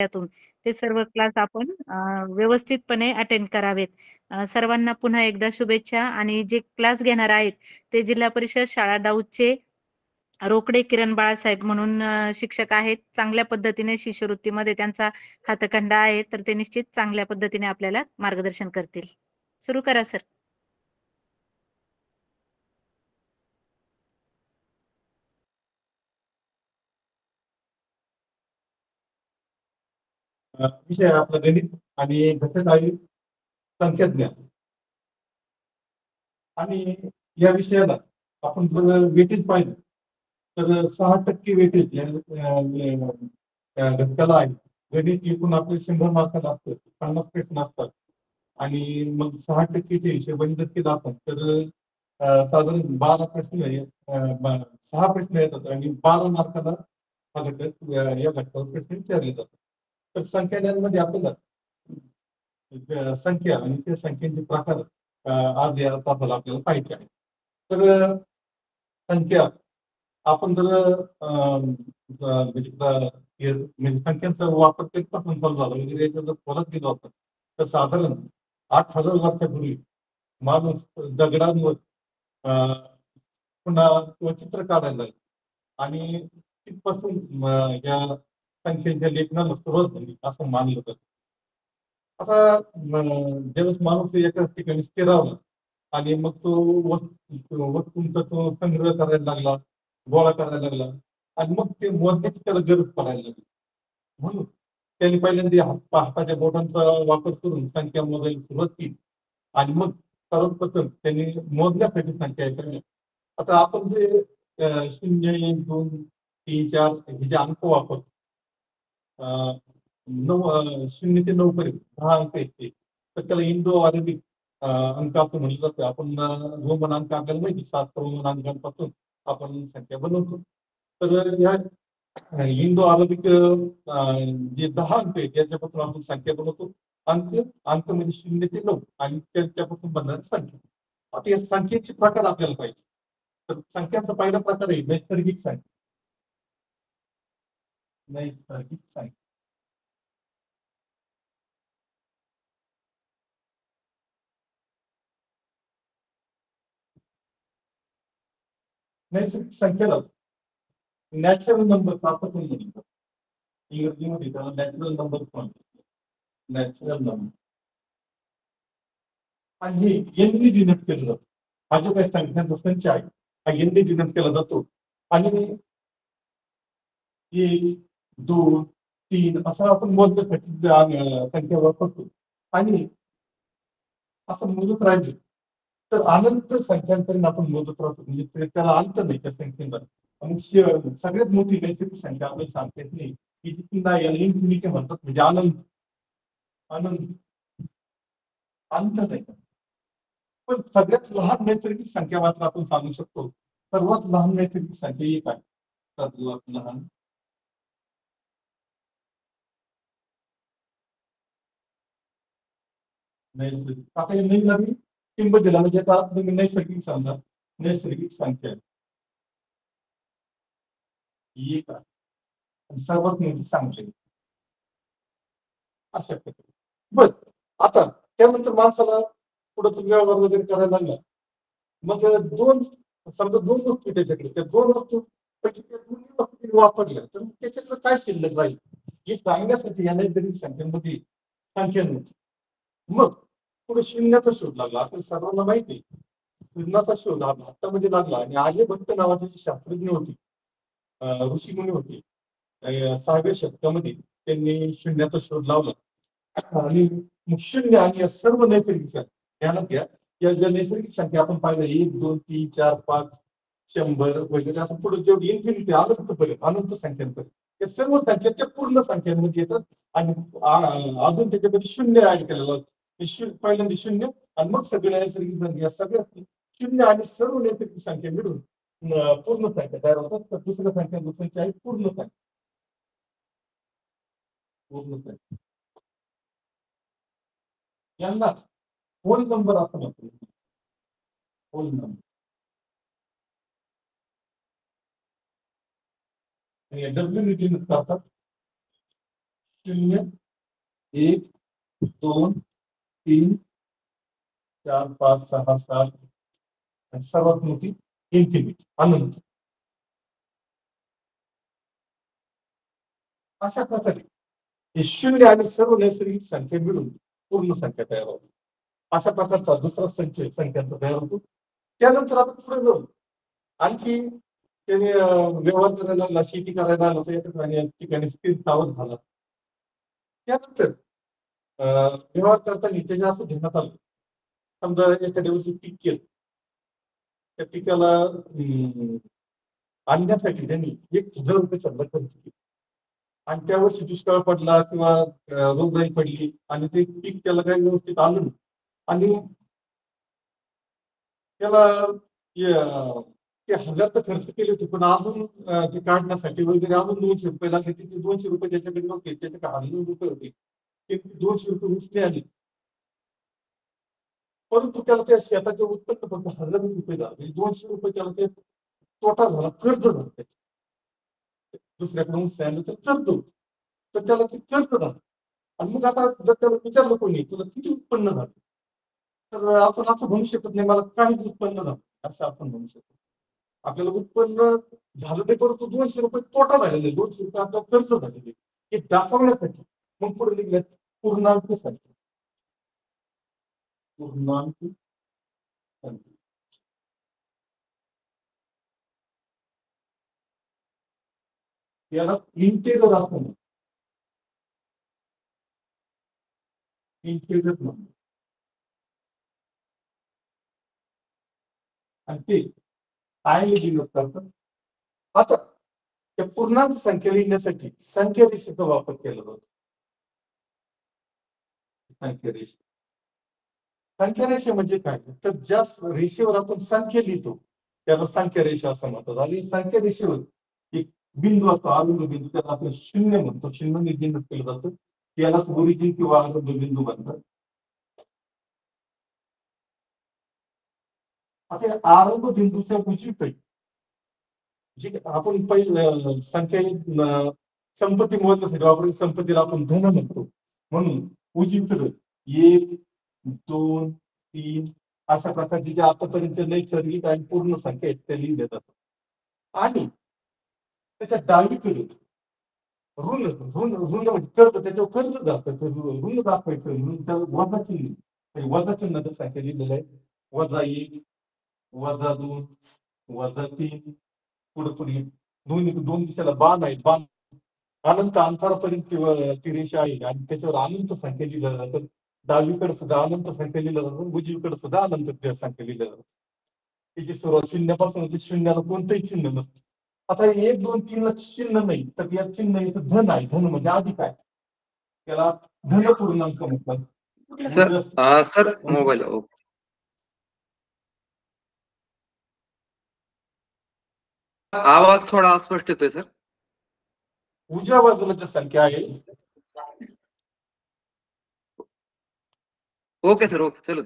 त्यातून ते सर्व क्लास आपण व्यवस्थितपणे अटेंड करावेत. सर्वांना पुन्हा एकदा शुभेच्छा आणि जे क्लास घेणार आहेत ते जिल्हा परिषद शाळा दाऊदचे रोकडे किरण बाळासाहेब म्हणून शिक्षक आहेत. चांगल्या पद्धतीने शिष्यवृत्तीमध्ये त्यांचा हातखंडा आहे, तर ते निश्चित चांगल्या पद्धतीने आपल्याला मार्गदर्शन करतील. सुरू करा सर. विषय आपला गणित आणि घटक आहे संख्याज्ञान. आणि या विषयाला आपण जर वेटेज पाहिलं तर सहा टक्के वेटेज घटकाला आहे. गणित एकूण आपले शंभर मार्काला असतं पन्नास प्रश्न असतात आणि मग सहा टक्केच्या हिशोबाने जर केलं आपण तर साधारण बारा प्रश्न सहा प्रश्न येतात आणि बारा मार्काला हा घटक या घटकावर प्रश्न विचारले जातात. तर संख्याज्ञानमध्ये आपल्याला म्हणजे संख्या आणि त्या संख्येचे प्रकार आज या तासाला आपल्याला पाहिजे आहे तर संख्या आपण जर म्हणजे, म्हणजे संख्यांचा वापर कधीपासून चालू झाला. म्हणजे वगैरे याच्या जर परत गेलो आपण तर साधारण आठ हजार वर्षापूर्वी माणूस दगडांवर अ, पुन्हा चित्र काढायला लागले. आणि तिथपासून या संख्येच्या लेखनाला सुरुवात झाली असं मानलं जात. आता ज्यावेळेस माणूस एकाच ठिकाणी स्थिरावला आणि मग तो वस्तूंचा तो संग्रह करायला लागला गोळा करायला लागला आणि मग ते मोजण्याची त्याला गरज पडायला लागली. म्हणून त्यांनी पहिल्यांदा हात- हाताच्या बोटांचा वापर करून संख्या मोजायला सुरुवात केली. आणि मग सर्वप्रथम त्यांनी मोजण्यासाठी संख्या काढल्या. आता आपण जे शून्य एक दोन तीन चार हे जे अंक वापरतो नऊ शून्य ते नऊ पर्यंत दहा अंक आहेत ते. तर त्याला इंडो अरेबिक अंक असं म्हटलं जातं. आपण रोमन अंक आपल्याला माहिती सात रोमन अंकांपासून आपण संख्या बनवतो. तर या इंडो अरेबिक जे दहा अंक आहेत त्याच्यापासून आपण संख्या बनवतो. अंक अंक म्हणजे शून्य ते नऊ आणि त्याच्यापासून बनणारी संख्या. आता या संख्येचे प्रकार आपल्याला पाहिजे. तर संख्याचा पहिला प्रकार आहे नैसर्गिक संख्या. नैसर्गिक संख्या नैसर्गिक संख्येला नॅचरल नंबर असं पण म्हणतात इंग्रजीमध्ये त्याला नॅचरल नंबर पण नॅचरल नंबर आणि हे यांनी डिनोट केलं जातं हा जो काही संख्यांचा संच आहे हा यांनी डिनोट केला जातो. आणि हे दोन तीन असं आपण मोजण्यासाठी संख्या वापरतो आणि असं मोजत राहिलं तर अनंत संख्यांपर्यंत आपण मोजत राहतो. म्हणजे त्याला अंत नाही त्या संख्येला आणि सगळ्यात मोठी नैसर्गिक संख्या आपण सांगता येत नाही. की जी पुन्हा इन्फिनिटी म्हणतात म्हणजे अनंत. अनंत. अंत नाही. पण सगळ्यात लहान नैसर्गिक संख्या मात्र आपण सांगू शकतो. सर्वात लहान नैसर्गिक संख्या एक आहे. सर्वात लहान नैसर्गिक. आता यांनी नवीन नवीन टिंब दिला. म्हणजे आता तुम्ही नैसर्गिक सांगा. नैसर्गिक संख्या. आहे. एक सर्वात मोठी संख्या. आहे. अशा प्रकारे. बस आता त्यानंतर माणसाला पुढे तुम्ही व्यवहार वगैरे करायला लागला मग दोन समजा दोन वस्तू त्याच्याकडे. त्या दोन वस्तू पैकी त्या दोन्ही वस्तू वापरल्या तर मग त्याच्याकडे काय शिल्लक राहील? हे सांगण्यासाठी या नैसर्गिक संख्यांमध्ये संख्या नव्हती. मग पुढे शून्याचा शोध लागला. आपण सर्वांना माहिती शून्याचा शोध हा भारतामध्ये लागला आणि आर्यभट्ट नावाचे जे शास्त्रज्ञ होते ऋषीमुनी होते सहाव्या शतकामध्ये त्यांनी शून्याचा शोध लावला. आणि शून्य आणि या सर्व नैसर्गिक ध्यानात घ्या. या ज्या नैसर्गिक संख्या आपण पाहिलं एक दोन तीन चार पाच शंभर वगैरे असं पुढे जेवढी इन्फिनिटी अनंतपर्यंत अनंत संख्यांपर्यंत या सर्व संख्या त्या पूर्ण संख्यांमध्ये येतात. आणि अजून त्याच्यामध्ये शून्य ऍड केलेलं असतं हे शून्य पहिल्यांदा शून्य आणि मग सगळ्या नैसर्गिक संख्या सगळ्या शून्य आणि सर्व नैसर्गिक संख्या मिळून अं, पूर्ण संख्या तयार होतात तर दुसऱ्या संख्या दुसऱ्याची आहे पूर्ण संख्या पूर्ण संख्या यांना होल नंबर असं म्हणतो होल नंबर आणि डब्ल्यू करतात शून्य एक दोन तीन चार पाच सहा सात आणि सर्वात मोठी इन्फिनिटी अनंत. अशा प्रकारे हे शून्य आणि सर्व नैसर्गिक संख्या मिळून पूर्ण संख्या तयार होते. अशा प्रकारचा दुसरा संच संख्यांचा तयार होतो. त्यानंतर आता पुढे जाऊन आणखी त्याने व्यवहार करायला लागला शेती करायला लागला या ठिकाणी ठिकाणी स्थिर सावध झाला. त्यानंतर व्यवहार करताना त्याच्या असं घेण्यात आलं. समजा एखाद्या वर्षी पीक केलं. त्या पिकाला अं, आणण्यासाठी त्यांनी एक हजार रुपये समजा खर्च केला. आणि त्या वर्षी दुष्काळ पडला किंवा रोगराई पडली आणि ते पीक त्याला काही व्यवस्थित आलं नाही. आणि त्याला ते हजार तर खर्च केले होते पण अजून ते काढण्यासाठी वगैरे अजून दोनशे रुपये लागले. ते दोनशे रुपये त्याच्याकडे नव्हते. त्याच्याकडे हजार रुपये होते. एक दोनशे रुपये उसने आली. परंतु त्याला त्या शेताचे उत्पन्न फक्त हजार रुपये झालं. म्हणजे दोनशे रुपये त्याला ते तोटा झाला कर्ज झालं त्याचं. दुसऱ्याकडून उसने आलं तर कर्ज होत. तर त्याला ते कर्ज झालं. आणि मग आता जर त्याला विचारलं कोणी तुला किती उत्पन्न झालं? तर आपण असं म्हणू शकत नाही मला काहीच उत्पन्न झालं असं आपण म्हणू शकतो आपल्याला उत्पन्न झालं नाही परंतु दोनशे रुपये तोटा झालेले दोनशे रुपये आपला खर्च झालेले हे दाखवण्यासाठी मग पुढे निघल्यात पूर्णांक संख्या. पूर्णांक संख्या. याला इंटेजर असं म्हणतात. इंटेजर म्हणतात. आणि ते काय डिनोट करतात आता त्या पूर्णांक संख्या लिहिण्यासाठी संख्या रेषेचा वापर केला जातो. संख्या रेषा? रेषा म्हणजे काय? तर ज्या रेषेवर आपण संख्या लिहितो त्याला संख्या रेषा असं म्हणतात. आणि संख्या रेषेवर एक बिंदू असतो आनंद बिंदू त्याला आपण शून्य म्हणतो. शून्य निर्दिष्ट केलं जातं. यालाच ओरिजिन किंवा आनंद बिंदू म्हणतात. आता या आरंभ बिंदूच्या उजवीकडे जे आपण पहिले संख्या संपत्ती मोजण्यासाठी वापरून संपत्तीला आपण धन म्हणतो. म्हणून उजवीकडं एक दोन तीन अशा प्रकारची जे आतापर्यंत नैसर्गिक आणि पूर्ण संख्या आहेत त्या लिहिल्या जातात आणि त्याच्या डावीकडे ऋण ऋण ऋण म्हणजे कर्ज त्याच्यावर कर्ज जातं ऋण दाखवायचं म्हणून त्या वजा चिन्ह वजा चिन्हाचं संख्या लिहिलेलं आहे. वजा एक वजा दोन वजा तीन पुढे पुढे. दोन्ही दोन दिशेला बाण आहे बाण अनंत अंतरापर्यंत ती- ती रेषा आहे आणि त्याच्यावर अनंत संख्या लिहिल्या जातात डावीकडे सुद्धा अनंत संख्या लिहिल्या जातात उजवीकडे सुद्धा अनंत संख्या लिहिल्या जातात. त्याची सुरुवात शून्यापासून होते. शून्याला कोणतंही चिन्ह नसतं. आता एक दोन तीन चिन्ह नाही. तर या चिन्ह इथं धन आहे. धन म्हणजे अधिक आहे त्याला धन पूर्णांक म्हणतात. सर? Sir mobile. आवाज़ थोडा अस्पष्ट येतोय सर. उजव्या बाजूला जी संख्या आहे ओके सर ओके चलो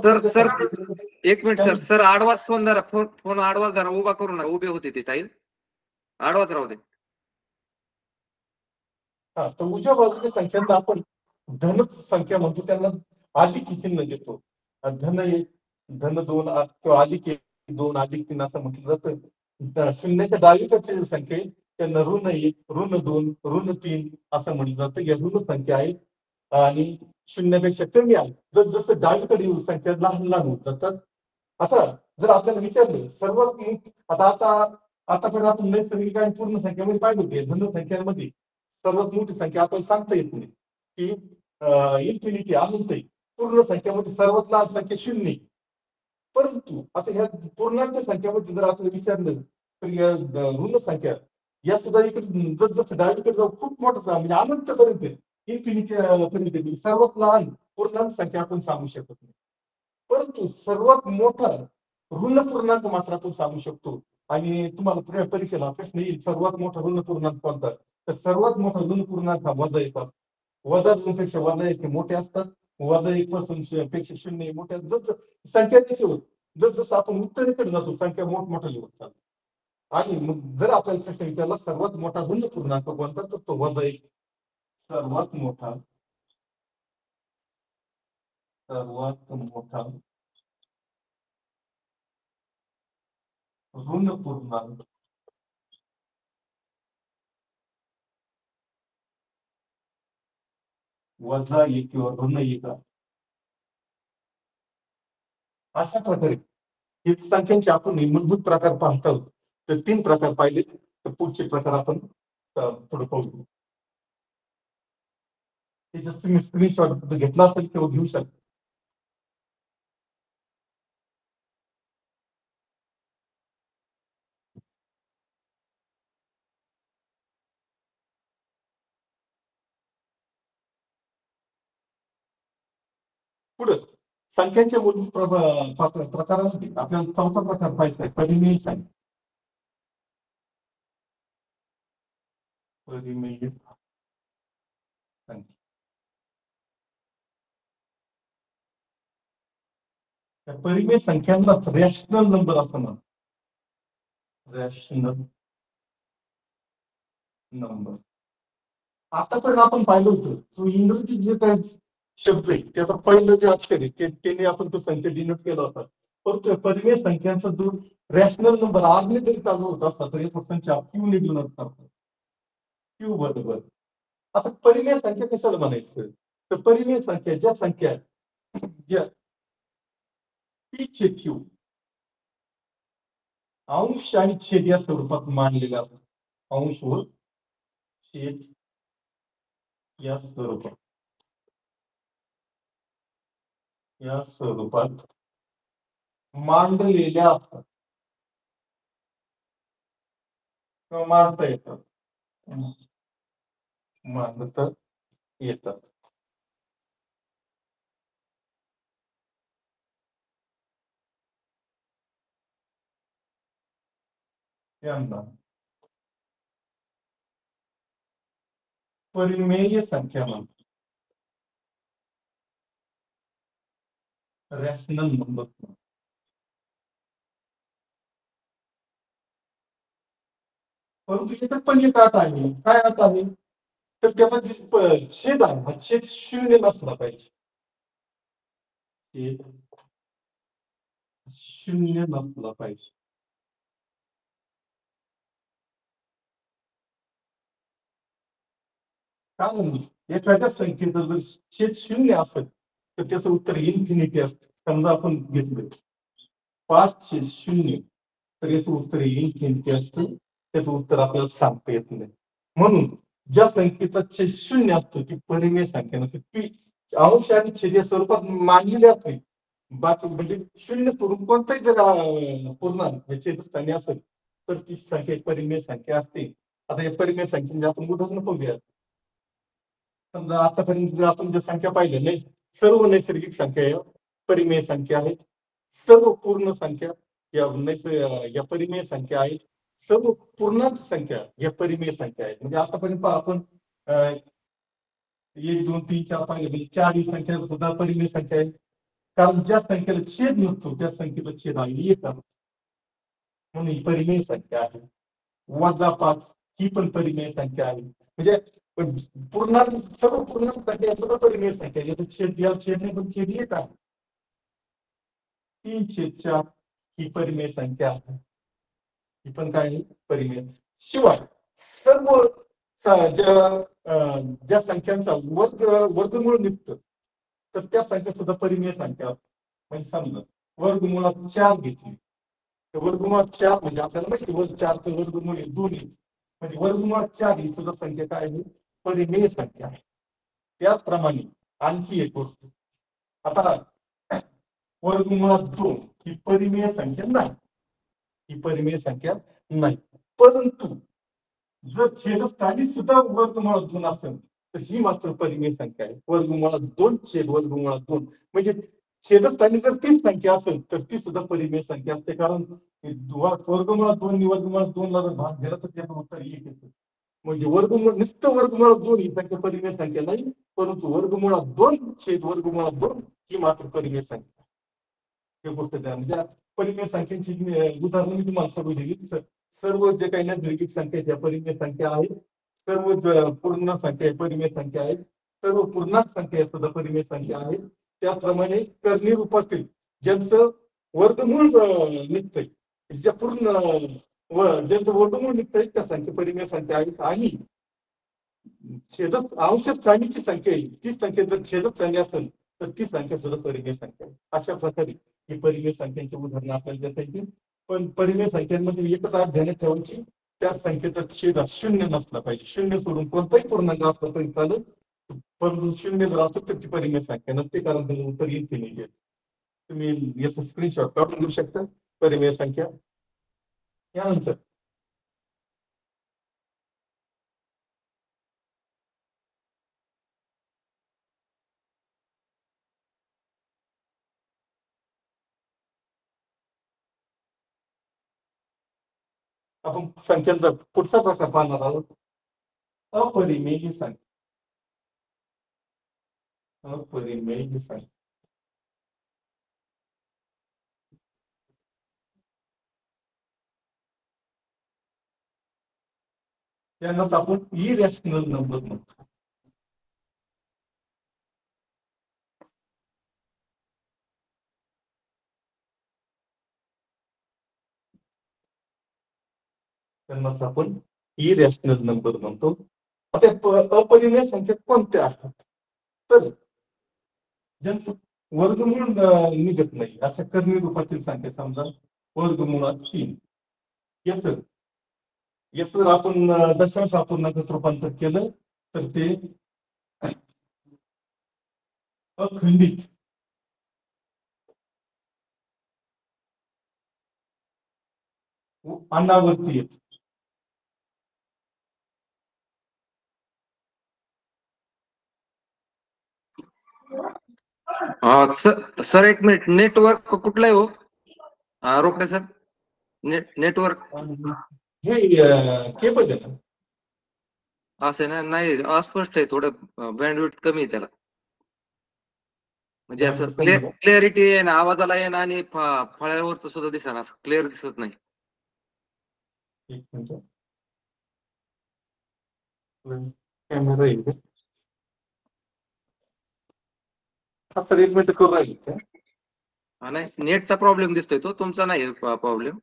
सर सर एक मिनिट सर सर आडवाच फ़ोन जरा फ़ोन फ़ोन आडवाच जरा उभा करू नका उभे होते ते टाईल आडवाच राहू दे। हा तर उजव्या बाजूच्या संख्यांना आपण धन संख्या म्हणतो त्यांना अधिक चिन्ह देतो. धन एक धन दोन किंवा अधिक एक दोन अधिक तीन असं म्हटलं जातं. शून्याच्या डावीकडच्या ज्या संख्या आहेत त्यांना ऋण एक ऋण दोन ऋण तीन असं म्हटलं जातं. या ऋण संख्या आहेत. आणि शून्यापेक्षा कमी आहे जर जसं डावीकडे संख्या लहान लहान होत जातात. आता जर आपल्याला विचारलं सर्वात आता आता आतापर्यंत आपण नैसर्गिक आणि पूर्ण संख्येमध्ये पाहिजे होते. धन संख्यांमध्ये सर्वात मोठी संख्या आपण सांगता येत नाही. की इन्फिनिटी अनंत आहे. पूर्ण संख्यामध्ये सर्वात लहान संख्या शून्य परंतु आता ह्या पूर्णांक संख्यामध्ये जर आपल्याला विचारलं तर या ऋण संख्या या सुद्धा इकडे जस जसं डावीकडे जाऊ खूप मोठं म्हणजे अनंत पर्यंत इन्फिनिटी पर्यंत सर्वात लहान पूर्णांक संख्या आपण सांगू शकत नाही. परंतु सर्वात मोठा ऋण पूर्णांक मात्र आपण सांगू शकतो. आणि तुम्हाला परीक्षेला प्रश्न येईल सर्वात मोठा ऋण पूर्णांक कोणता? तर सर्वात मोठा ऋण पूर्णांक हा वजा एक वजा दोन पेक्षा वजा येते मोठे असतात. वजा एक पासून पेक्षा शून्य मोठ्या जस संख्या जसं संख्या जस जसं आपण उत्तरेकडे जातो संख्या मोठमोठाली होत चालतो आणि मग जर आपल्याला प्रश्न विचारला सर्वात मोठा ऋण पूर्णांक कोणता? तर तो वजा एक. सर्वात मोठा सर्वात मोठा ऋण पूर्णांक वजा एक किंवा ऋण एक अशा प्रकारे हे संख्यांचे आपण मूलभूत प्रकार पाहतो तर तीन प्रकार पाहिले तर पुढचे प्रकार आपण पुढे पाहू. त्याच्यात तुम्ही स्क्रीनशॉट घेतला असेल किंवा घेऊ शकता पुढे. संख्यांच्या मूलभूत प्रकार- प्रकारामध्ये आपल्याला चौथा प्रकार पाहायचा आहे. परिमेय संख्या परिमेय संख्या परिमेय संख्यांनाच रॅशनल नंबर असं म्हणतात. रॅशनल नंबर आता तर आपण पाहिलं होतं. तो इंग्रजीत जे काय शब्द आहे. त्याचं पहिलं जे अक्षर आहे त्याने आपण तो संख्या डिनोट केला होता. परिमेय संख्यांचा जो रॅशनल नंबर आजने जरी चालू होत असता तरी क्यू ने डिनोट करतात क्यू बरोबर. आता परिमेय संख्या कशाला म्हणायचं? तर परिमेय संख्या, ज्या संख्या ज्या पी छेद क्यू अंश आणि छेद या स्वरूपात मांडलेल्या असतात अंश व छेद या स्वरूपात. या स्वरूपात मांडलेल्या असतात किंवा मांडता येतात मांडता येतात यांना परिमेय संख्या म्हणतात रॅशनल नंबर परंतु इथे पण एक अट आहे काय अट आहे तर त्याचा जे प- छेद आहे हा छेद शून्य नसला पाहिजे छेद शून्य नसला पाहिजे कारण एखाद्या संख्येचं जर छेद शून्य असेल तर त्याचं उत्तर इन्फिनिटी असतं. समजा आपण घेतलं. पाच शून्य. तर याचं उत्तर इन्फिनिटी असतं. त्याचं उत्तर आपल्याला सांगता येत नाही. म्हणून ज्या संख्येचा छेद शून्य असतो ती परिमेय संख्या नसते. ती अंश आणि छेद स्वरूपात मांडलेली असते. बाकी म्हणजे शून्य सोडून कोणताही जर पूर्ण छेदस्थानी असेल तर ती संख्या परिमेय संख्या असते. आता या परिमेय संख्येचे आपण उदाहरण बघूया समजा आतापर्यंत जर आपण ज्या संख्या पाहिल्या नाही? सर्व नैसर्गिक संख्या या परिमेय संख्या आहेत. सर्व पूर्ण संख्या या या परिमेय संख्या आहेत. सर्व पूर्णांक संख्या या परिमेय संख्या आहेत. म्हणजे आतापर्यंत आपण एक, दोन, तीन, चार म्हणजे चार ही संख्या सुद्धा परिमेय संख्या आहे कारण ज्या संख्येला छेद नसतो, त्या संख्येला छेद एक असतो म्हणून ही परिमेय संख्या आहे. वजा पाच ही पण परिमेय संख्या आहे. म्हणजे पण पूर्ण सर्व पूर्ण संख्या सुद्धा परिमेय संख्या आहे. छेद या छेदने पण छेद येत आहे. तीन छेद चार ही परिमेय संख्या आहे. ही पण काय आहे परिमेय शिवाय सर्व ज्या संख्यांचा वर्ग वर्गमूळ निघतं तर त्या संख्या सुद्धा परिमेय संख्या असतात म्हणजे समजा वर्गमुळात चार घेतली. तर वर्गमुळात चार म्हणजे आपल्याला माहिती वर्ग चारचं वर्गमूळ आहे दोन आहे. म्हणजे वर्गमुळात चार ही सुद्धा संख्या काय आहे? परिमेय संख्या आहे. त्याचप्रमाणे आणखी एक गोष्ट. आता वर्गमुळात दोन ही परिमेय संख्या नाही. ही परिमेय संख्या नाही. परंतु जर छेदस्थानी सुद्धा वर्गमुळात दोन असेल तर ही मात्र परिमेय संख्या आहे. वर्गमुळात दोन छेद वर्गमुळात दोन. म्हणजे छेदस्थानी जर तीच संख्या असेल तर ती सुद्धा परिमेय संख्या असते. कारण दुवा- वर्गमुळात दोन आणि वर्गमुळात दोन ला जर भाग दिला तर त्याचं उत्तर एक येतं. म्हणजे वर्गमुळ नुसतं वर्गमुळात दोन ही संख्या परिमेय संख्या नाही परंतु वर्गमुळात दोन छेद वर्गमुळात दोन ही मात्र परिमेय संख्या. हे गोष्ट द्या. म्हणजे परिमेय संख्यांची उदाहरण उदाहरणं मी तुम्हाला सर्व दिली. सर्व जे काही नैसर्गिक संख्या आहेत, त्या परिमेय संख्या आहेत. सर्व पूर्ण संख्या परिमेय संख्या आहेत. सर्व पूर्णांक संख्या सुद्धा परिमेय संख्या आहेत. त्याचप्रमाणे करणी रूपातील ज्यांचं वर्गमूळ निघतंय ज्या पूर्ण व ज्यांचं वर्गमूळ निघतंय संख्या परिमेय संख्या आहेत आणि छेदक अंशच प्राणीची संख्या आहे. ती संख्या जर छेदक प्राणी असेल तर ती संख्या सुद्धा परिमेय संख्या आहे. अशा प्रकारे ही परिमेय संख्यांची उदाहरणं आपल्याला देता येतील. पण परिमेय संख्यांमध्ये एकच आठ ध्यानात ठेवायची. त्या संख्येचा छेद शून्य नसला पाहिजे. शून्य सोडून कोणताही पूर्णांक असला तरी चालत परंतु शून्य जर असेल तर ती परिमेय संख्या नसते कारण त्याचं उत्तर येईल की नाही तुम्ही याचं स्क्रीनशॉट काढून घेऊ शकता. परिमेय संख्या यानंतर. आपण संख्यांचा पुढचा प्रकार पाहणार आहोत. अपरिमेय संख्या. अपरिमेय संख्या. त्यांनाच आपण इरॅशनल नंबर म्हणतो. त्यांनाच आपण इरॅशनल नंबर म्हणतो. आता अपरिमेय संख्या कोणत्या आहेत? तर ज्यांचं वर्गमूळ निघत नाही अशा कर्णी रूपातील संख्या समजा वर्गमुळात तीन. याच जर आपण दशांश अपूर्णांकात रूपांतर केलं तर ते अखंडित. व अनावर्ती येत सर एक मिनिट नेटवर्क कुठलं आहे हो रोकडे सर नेट नेटवर्क. हे केबल आहे ना असं ना नाही अस्पष्ट आहे थोडं बँडविड्थ कमी आहे त्याला. म्हणजे असं Bandwidth कमी आहे. क्लिअरिटी आहे ना आवाजाला आहे ना आणि फ- फळ्यावरच सुद्धा दिसणार असं क्लिअर दिसत नाही. एक मिनिट. कॅमेरा येईल का? हा सर एक मिनिट करू राहील का? हा, नाही नेटचा प्रॉब्लेम दिसतोय तो तुमचा नाही प्रॉब्लेम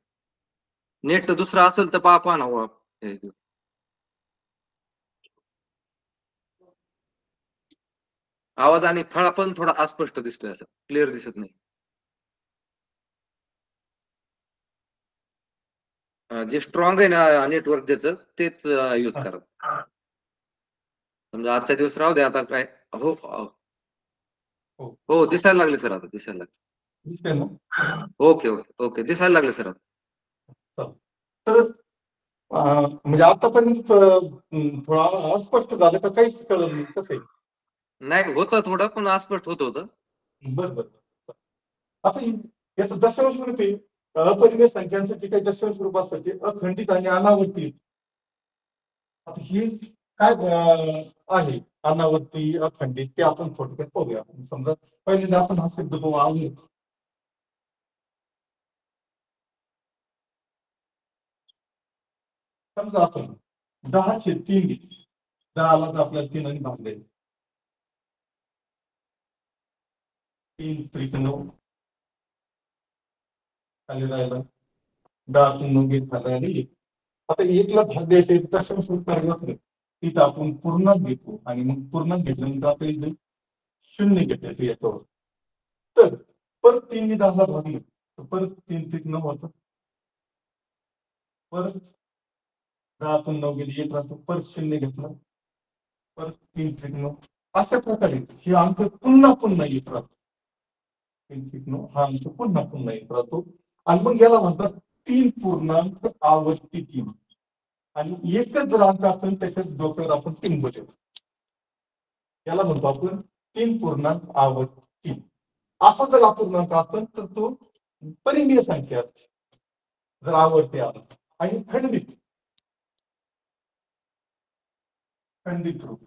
नेट दुसरा असेल तर पहा पहा ना हे. आवाज आणि फळा पण थोडा अस्पष्ट दिसतोय असं क्लिअर दिसत नाही जे स्ट्रॉंग आहे ना नेटवर्क त्याचं तेच युज हा. करा समजा आजचा दिवस राहू द्या आता काय हो हो. हो. हो दिसायला लागले सर आता दिसायला लागले ओके ओके ओके दिसायला लागले सर आता तर म्हणजे आतापर्यंत थोडा अस्पष्ट झालं का काहीच कळलं नाही. कसं नाही होतं थोडं पण अस्पष्ट होत होतं. बर बर. आता याचं दशांश रूप अपरिमेय संख्यांचं जे काही दशांश रूप असतं ते अखंडित आणि अनावर्ती. आता हे काय आहे? अनावर्ती अखंडित ते आपण थोडक्यात पाहूया समजा पहिल्यांदा आपण हा शब्द पाहू आहे समजा आपण दहाचे तीन घेतले दहाला तर आपल्याला तीन आणि भागले. तीन त्रिक नऊ. खाली राहिला. दहा तीन नऊ घेत खाली आणि आता एकला भाग द्यायचे तसं सुरू करायचं असलं तिथं आपण पूर्णांक घेतो आणि मग पूर्णांक घेतल्यानंतर आपल्याला शून्य घेता याच्यावर. तर परत तीन दहाला भागले. तर परत तीन त्रिक नऊ होतं. परत दहातून नऊ गेली एक राहतो परत शून्य घेतलं परत तीन त्रिक नऊ अशा प्रकारे हे अंक पुन्हा पुन्हा येत राहतो. तीन त्रिक नऊ हा अंक पुन्हा पुन्हा येत राहतो. आणि मग याला म्हणतात तीन पूर्णांक आवर्ती तीन. आणि एकच जर अंक असेल त्याच्याच डोक्यावर आपण तीन बसवतो याला म्हणतो आपण तीन पूर्णांक आवर्ती तीन. असा जर अपूर्णांक असेल तर तो परिमीय संख्या असते. जर आवर्ती आला आणि खंडित and the truth.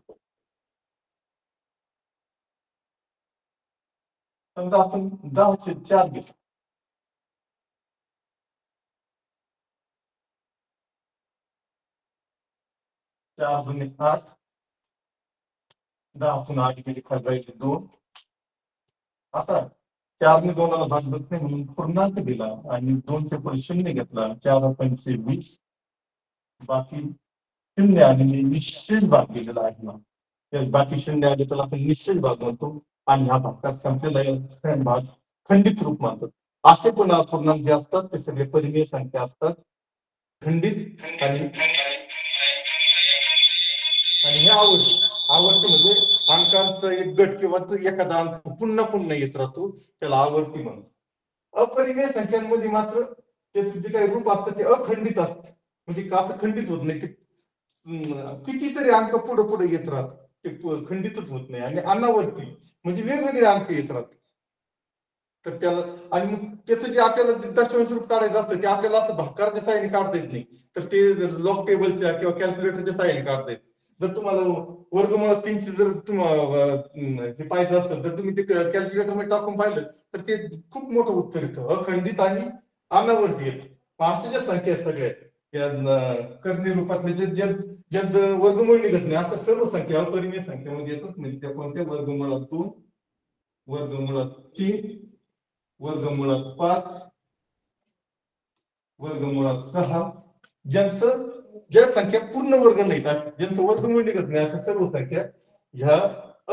संदासन दस से चार गिर चार दुनिया आठ दहा पुन्हा आठ गेली खरबाईचे दोन आता चारने दोनाला भाग जात नाही म्हणून पूर्णांक दिला आणि दोनचे पुढे शून्य घेतला चार पंचे वीस बाकी शून्य आणि मी निश्चित भाग दिलेला आहे ना. बाकी शून्य आले त्याला आपण निश्चित भाग म्हणतो आणि ह्या भागात संपलेला भाग खंडित रूप मानतात. असे पुन्हा पूर्णांक जे असतात ते सगळे परिमेय संख्या असतात. खंडित आणि आणि हे आवड. आवर्ती म्हणजे अंकांचा एक गट किंवा तो एखादा अंक पुन्हा पुन्हा येत राहतो त्याला आवर्ती म्हणतो अपरिमेय संख्यांमध्ये मात्र त्याचे जे काही रूप असतं ते अखंडित असत. म्हणजे का असं खंडित होत नाही ते कितीतरी अंक पुढे पुढे येत राहतात. ते खंडितच होत नाही. आणि अन्नावरती म्हणजे वेगवेगळे अंक येत राहतात. तर त्याला आणि मग त्याचं जे आपल्याला दशांश रूप काढायचं असतं ते आपल्याला असं भाकारच्या साह्याने काढता येत नाही. तर ते लॉक टेबलच्या किंवा कॅल्क्युलेटरच्या साह्याने काढता येत जर तुम्हाला वर्गमुळात तीनशे जर तुम्हाला हे पाहायचं असेल तर तुम्ही ते कॅल्क्युलेटरमध्ये टाकून पाहिलं तर ते खूप मोठं उत्तर येतं. अखंडित आणि अनावर्ती येतं. पाचशेच्या संख्या आहेत सगळ्या. आहेत करणी रूपातले जे ज्यांचं वर्गमूळ निघत नाही आता सर्व संख्या अपरिमेय संख्यामध्ये येतच नाही. त्या कोणत्या वर्गमुळात दोन वर्गमुळात तीन वर्गमुळात पाच वर्गमुळात सहा. ज्यांचं ज्या संख्या पूर्ण वर्ग नाहीत ज्यांचं वर्गमूळ निघत नाही अशा सर्व संख्या ह्या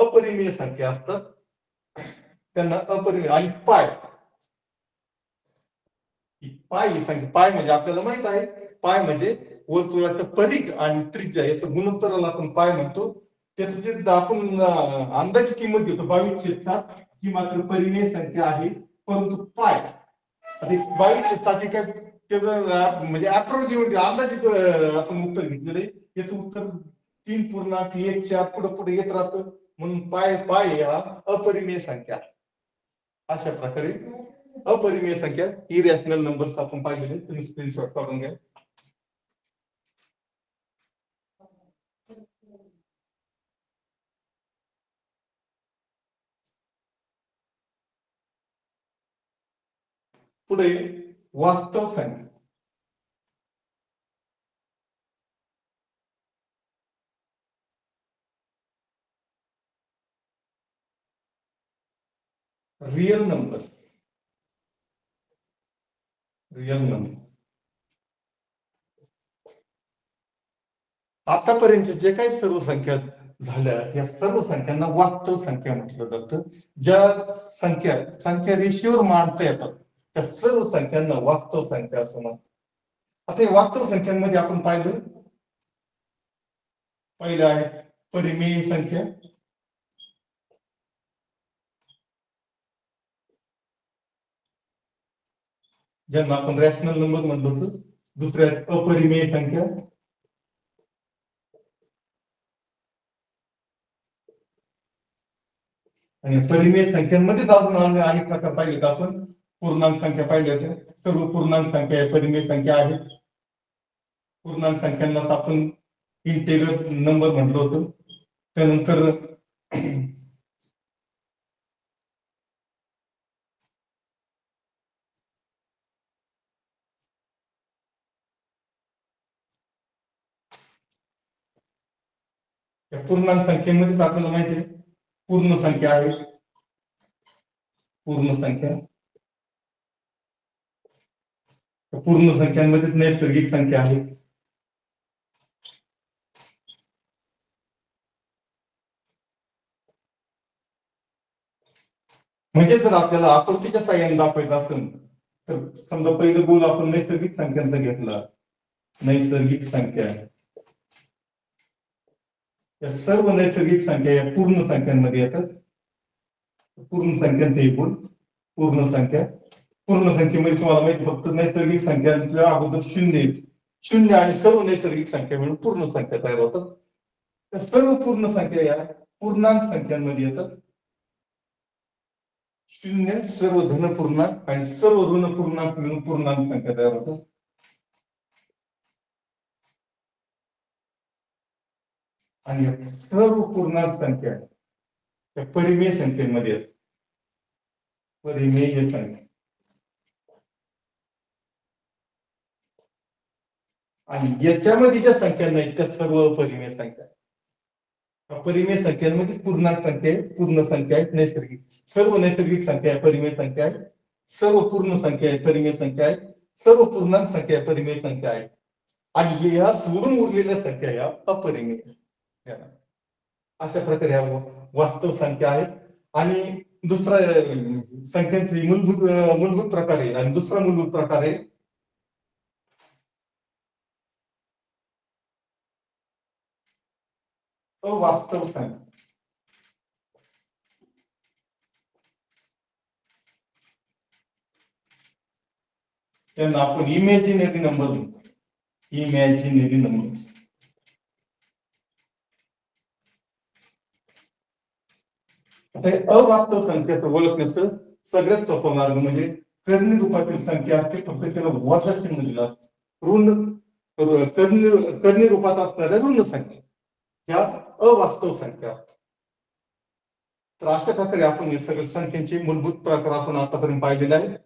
अपरिमेय संख्या असतात. त्यांना अपरिमेय आणि पाय. पाय ही संख्या पाय म्हणजे आपल्याला माहीत आहे पाय म्हणजे वर्तुळाचं परिघ आणि त्रिज्या याचं गुणोत्तराला आपण पाय म्हणतो. त्याचं जे आपण अं, किंमत घेतो बावीसशे सात ही मात्र परिमेय संख्या आहे परंतु पाय. बावीसशे सात हे काय त्याचं अं, म्हणजे अप्रोक्सिमेटली अंदाजित आपण उत्तर घेतलेलं आहे. याचं उत्तर तीन पूर्णांक एक चार पुढे पुढे येत राहतं. म्हणून पाय पाय या अपरिमेय संख्या. अशा प्रकारे अपरिमेय संख्या इरॅशनल नंबर्स आपण पाहिलेले तुम्ही स्क्रीनशॉट काढून घ्या. पुढे वास्तव संख्या रियल नंबर्स रियल नंबर आतापर्यंत जे काही सर्व संख्या झाल्या या सर्व संख्यांना वास्तव संख्या म्हटलं जातं. ज्या संख्या संख्या रेषेवर मांडता येतात त्या सर्व संख्यांना वास्तव संख्या असं म्हणतात. आता या वास्तव संख्यांमध्ये आपण पाहिलं. पहिलं आहे परिमेय संख्या. ज्यांना आपण रॅशनल नंबर म्हणलो होतो. दुसऱ्या आहेत अपरिमेय संख्या. आणि परिमेय संख्यांमध्ये अजून अन्य अनेक प्रकार पाहिले तर आपण. पूर्णांक संख्या पाहिल्या होत्या. सर्व पूर्णांक संख्या या परिमेय संख्या आहेत. पूर्णांक संख्यांनाच आपण इंटेगर नंबर म्हटलं होतो. त्यानंतर या पूर्णांक संख्येमध्येच आपल्याला माहिती आहे पूर्ण संख्या आहे पूर्ण संख्या या पूर्ण संख्यांमध्येच नैसर्गिक संख्या आहे. म्हणजे जर आपल्याला आकृतीच्या साह्याने दाखवायचं असेल तर समजा पहिलं गोल आपण नैसर्गिक संख्यांचा घेतला. नैसर्गिक संख्या. या सर्व नैसर्गिक संख्या या पूर्ण संख्यांमध्ये येतात. पूर्ण संख्यांचे एकूण. पूर्ण संख्या. पूर्ण संख्येमध्ये तुम्हाला माहिती फक्त नैसर्गिक संख्या अगोदर शून्य शून्य आणि सर्व नैसर्गिक संख्या मिळून पूर्ण संख्या तयार होतात. त्या सर्व पूर्ण संख्या या पूर्णांक संख्यांमध्ये येतात. शून्य सर्व धन पूर्णांक आणि सर्व ऋण पूर्णांक मिळून पूर्णांक संख्या तयार होतात. आणि सर्व पूर्णांक संख्या त्या परिमेय संख्येमध्ये आहेत परिमेय संख्या. आणि याच्यामध्ये ज्या संख्या नाहीत त्या सर्व अपरिमेय संख्या. अपरिमेय संख्यांमध्ये पूर्णांक संख्या आहे पूर्ण संख्या आहेत नैसर्गिक. सर्व नैसर्गिक संख्या आहे परिमेय संख्या आहे. सर्व पूर्ण संख्या आहे परिमेय संख्या आहे. सर्व पूर्णांक संख्या आहे परिमेय संख्या आहे. आणि या सोडून उरलेल्या संख्या या अपरिमेय. अशा प्रकारे ह्या वास्तव संख्या आहेत. आणि दुसरा अं, संख्यांचे मूलभूत मूलभूत प्रकार आहे आणि दुसरा मूलभूत प्रकार आहे अवास्तव संख्या त्यांना आपण इमॅजिनरी नंबर म्हणतो इमॅजिनरी नंबर आता अवास्तव संख्येचं ओळखण्याचं सगळ्यात सोपा मार्ग म्हणजे कर्णी रूपातील संख्या त्याला वजा चिन्ह दिलं ऋण कर्णी असणाऱ्या ऋण संख्या। अवास्तव संख्या असतात. तर अशा प्रकारे आपण हे सगळे संख्यांचे मूलभूत प्रकार आपण आतापर्यंत पाहिलेले आहेत.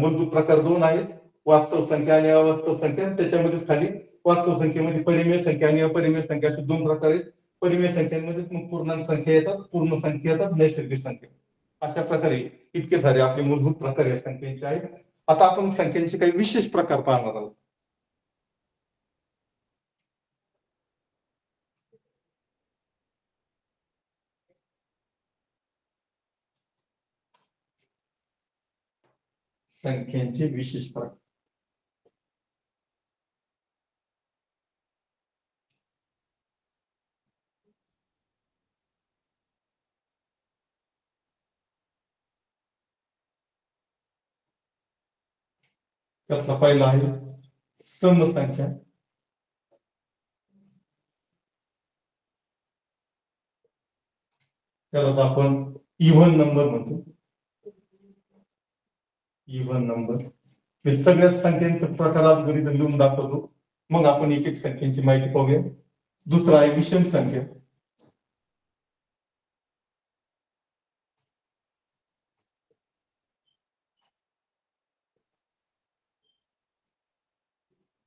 मूलभूत प्रकार दोन आहेत. वास्तव संख्या आणि अवास्तव संख्या त्याच्यामध्येच खाली वास्तव संख्येमध्ये परिमेय संख्या आणि अपरिमेय संख्या असे दोन प्रकार आहेत. परिमेय संख्यांमध्येच मग पूर्णांक संख्या येतात पूर्ण संख्या येतात नैसर्गिक संख्या. अशा प्रकारे इतके सारे आपले मूलभूत प्रकार या संख्येचे आहेत. आता आपण संख्यांचे काही विशेष प्रकार पाहणार आहोत. संख्यांचे विशेष प्रकार. त्यातला पहिला आहे समसंख्या. त्याला आपण इव्हन नंबर म्हणतो. इव्हन नंबर हे सगळ्या संख्यांचे प्रकार अगोदर लिहून दाखवतो मग आपण एक एक संख्यांची माहिती पाहूया दुसरा आहे विषम संख्या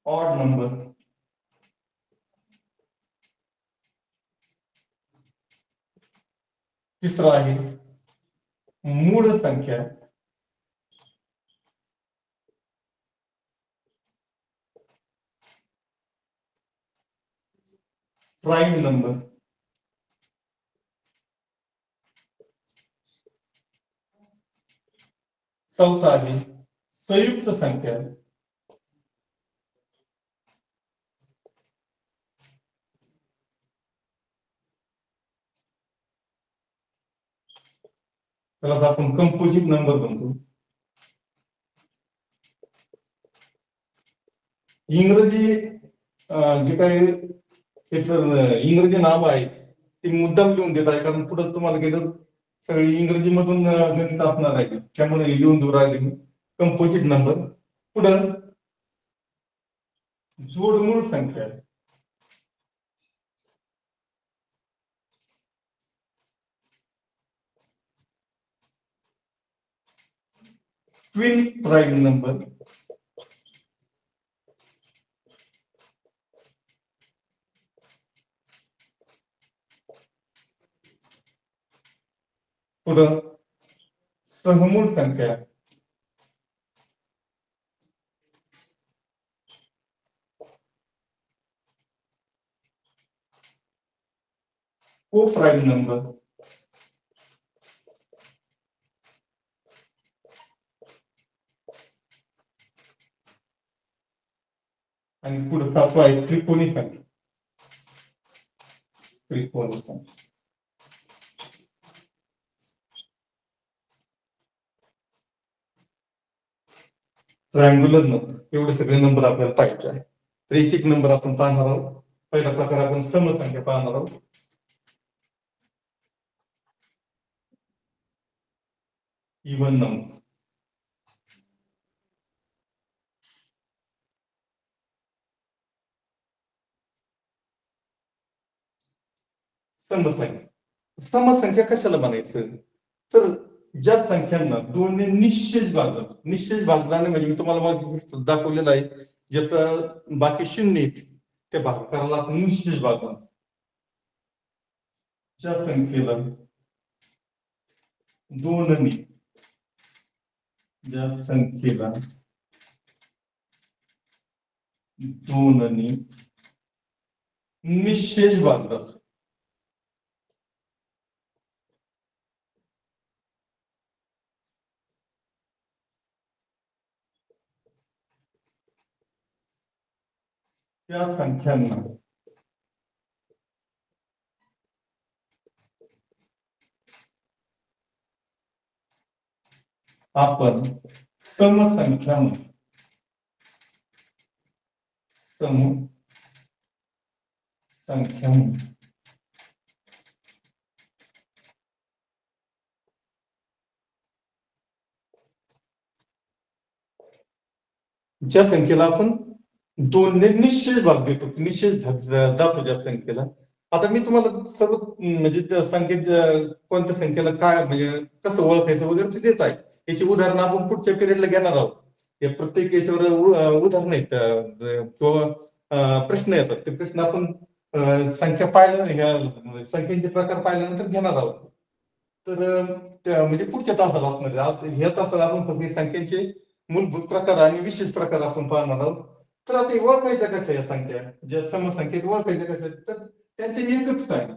ऑड नंबर तिसरा आहे मूळ संख्या प्राईम नंबर चौथा आहे संयुक्त संख्या त्याला आपण कंपोजिट नंबर म्हणतो इंग्रजी जे काही त्याचं इंग्रजी नाव आहे. ते मुद्दाम लिहून देत आहे. कारण पुढे तुम्हाला गेलं सगळी इंग्रजी मधून गणित असणार आहे. त्यामुळे लिहून दूर राहिले मी. कंपोजिट नंबर पुढं जोडमूळ संख्या. ट्विन प्राईम नंबर पुढं. सहमूळ संख्या. को प्राईम नंबर. आणि पुढे सातवा आहे त्रिकोणी संख्या. त्रिकोणी संख्या. ट्रायंगुलर नंबर एवढे सगळे नंबर आपल्याला पाहिजे आहे तर एक एक नंबर आपण पाहणार आहोत. पहिला प्रकार आपण समसंख्या पाहणार आहोत. Even number समसंख्या. समसंख्या कशाला म्हणायचं? तर ज्या संख्यांना दोन्ही निश्चित भागलं निश्चित भागलाने म्हणजे मी तुम्हाला दाखवलेलं आहे ज्याचं बाकी शून्य ते त्या भागाकाराला निश्चित भाग ज्या संख्येला दोननी ज्या संख्येला दोननी निशेष भागलं त्या संख्यांना. आपण समसंख्या म्हणतो सम संख्या म्हणतो ज्या संख्येला आपण दोन निश्चित भाग देतो निश्चित भाग जातो ज्या संख्येला. आता मी तुम्हाला सर्व म्हणजे संख्येत संख्येच्या कोणत्या संख्येला काय म्हणजे कसं ओळखायचं वगैरे ते देत आहे. याची उदाहरणं आपण पुढच्या पिरियडला घेणार आहोत. या प्रत्येक याच्यावर उदाहरण आहेत. किंवा प्रश्न येतात. ते प्रश्न आपण संख्या पाहिल्या ह्या संख्येचे प्रकार पाहिल्यानंतर घेणार आहोत. तर म्हणजे पुढच्या तासाला असणार ह्या तासाला आपण फक्त संख्येचे मूलभूत प्रकार आणि विशेष प्रकार आपण पाहणार आहोत. तर आता ओळखायचं कसं या संख्या ज्या समसंख्येत ओळखायचं कसं आहेत? तर त्यांचे एकच स्थान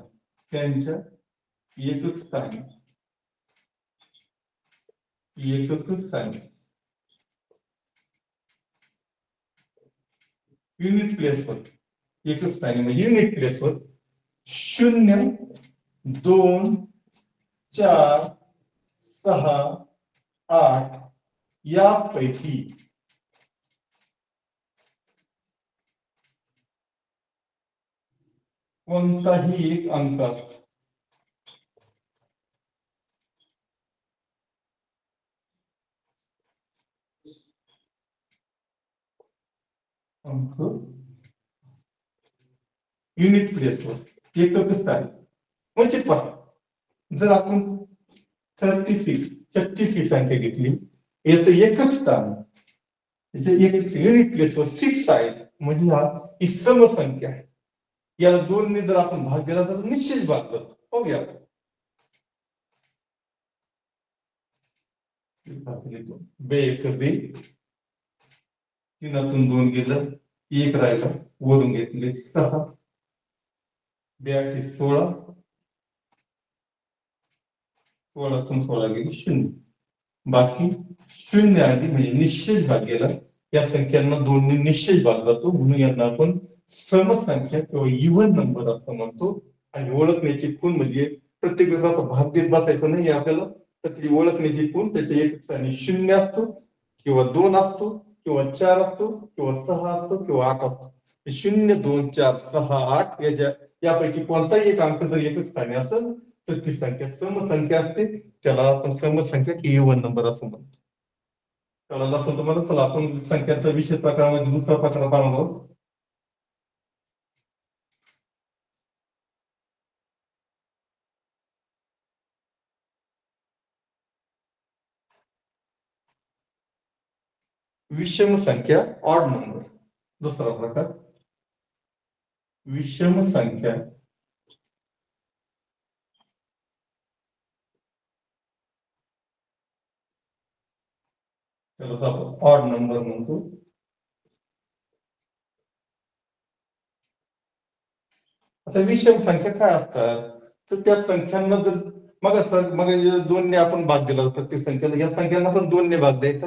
त्यांच्या एकच स्थान एकच स्थान युनिट प्लेसवर एकच स्थानी म्हणजे युनिट प्लेसवर शून्य दोन चार सहा आठ यापैकी कोणताही एक अंक असतो अंक युनिट प्लेसवर एकच काय म्हणजे पहा जर आपण थर्टी सिक्स छत्तीस ही संख्या घेतली एकच स्थान एकच युनिट प्लेसवर सिक्स आहे म्हणजे हा ही आहे याला दोन ने जर आपण भाग दिला तर निश्चित भाग करतो पाहूया आपण. बे एक बे तीनातून दोन गेलं एक राहिला वरून घेतले सहा बे आठी सोळा सोळातून सोळा गेली शून्य बाकी शून्य आधी म्हणजे निश्चित भाग गेला या संख्यांना दोन निश्चित भाग जातो म्हणून यांना आपण समसंख्या किंवा इव्हन नंबर असं म्हणतो. आणि ओळखण्याची खूण म्हणजे प्रत्येक दिवस असं भाग देत बसायचं नाही आपल्याला. तर ती ओळखण्याची खूण त्याच्या एक स्थानी शून्य असतो किंवा दोन असतो किंवा चार असतो किंवा सहा असतो किंवा आठ असतो. शून्य दोन चार सहा आठ याच्या यापैकी कोणताही एक अंक जर एकच स्थानी असेल तर ती संख्या समसंख्या असते. त्याला आपण समसंख्या की इव्हन नंबर असं म्हणतो. कळालं असं तुम्हाला चला आपण संख्याचा विशेष प्रकारामध्ये म्हणजे दुसरा प्रकार पाहणार आहोत. विषम संख्या ऑड नंबर। दुसरा प्रकार। विषम संख्या। त्याला आपण ऑड नंबर आता विषम संख्या काय असतात? तर त्या संख्यांना जर मग असं मग दोनने आपण भाग दिला, प्रत्येक संख्येला. या संख्यांना पण दोनने भाग द्यायचा?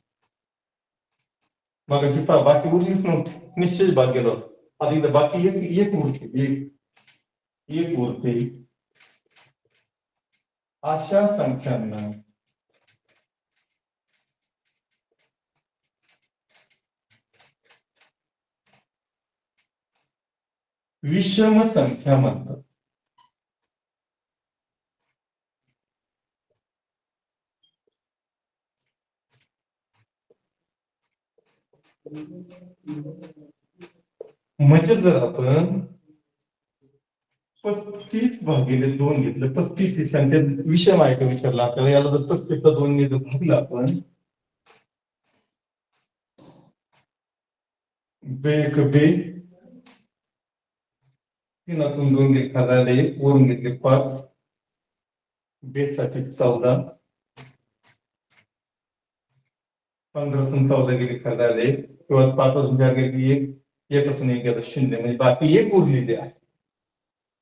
मगाशी पहा बाकी उरलीच नव्हती निश्चित भाग गेलो आता इथं बाकी एक एक उरते एक एक उरते अशा संख्यांना विषम संख्या म्हणतात म्हणजे जर आपण पस्तीस भागिले दोन घेतलं पस्तीस ही संख्या विषम आहे का विचारला आपल्याला याला जर पस्तीसचा दोन ने आपण. बे बे. तीनातून दोन घेतले खाल्ले वरून घेतले पाच. बेस साठी चौदा. पंधरातून चौदा गेले खाल्ले किंवा पाच चार एकच एक एकातून एक गेलं शून्य म्हणजे बाकी एक उरलेली आहे.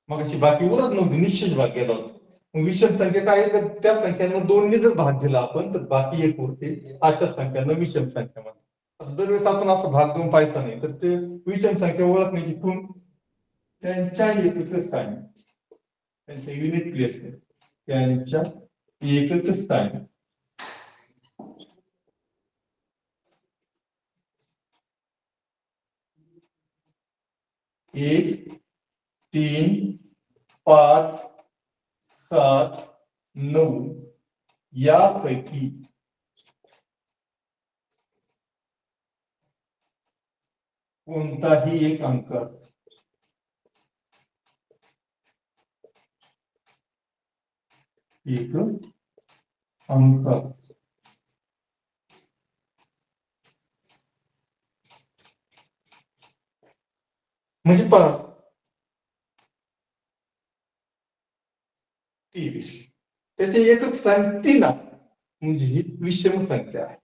मग अशी बाकी उरत नव्हती निश्चित भाग गेला होता. विषम संख्या काय आहे? तर त्या संख्यांना दोनने जर भाग दिला आपण तर बाकी एक उरते. अशा संख्यांना विषम संख्या म्हणतात. आता दरवेळेस आपण असं भाग देऊन पाहायचा नाही. तर ते विषम संख्या ओळखण्याची खूण त्यांच्या एकच स्थानी त्यांच्या युनिट प्लेस त्यांच्या एकच स्थानी एक तीन पाच सात नऊ यापैकी। कोणताही एक अंक। एक अंक। म्हणजे पहा. तेवीस. त्याचे एकच स्थान तीन म्हणजे ही विषम संख्या आहे.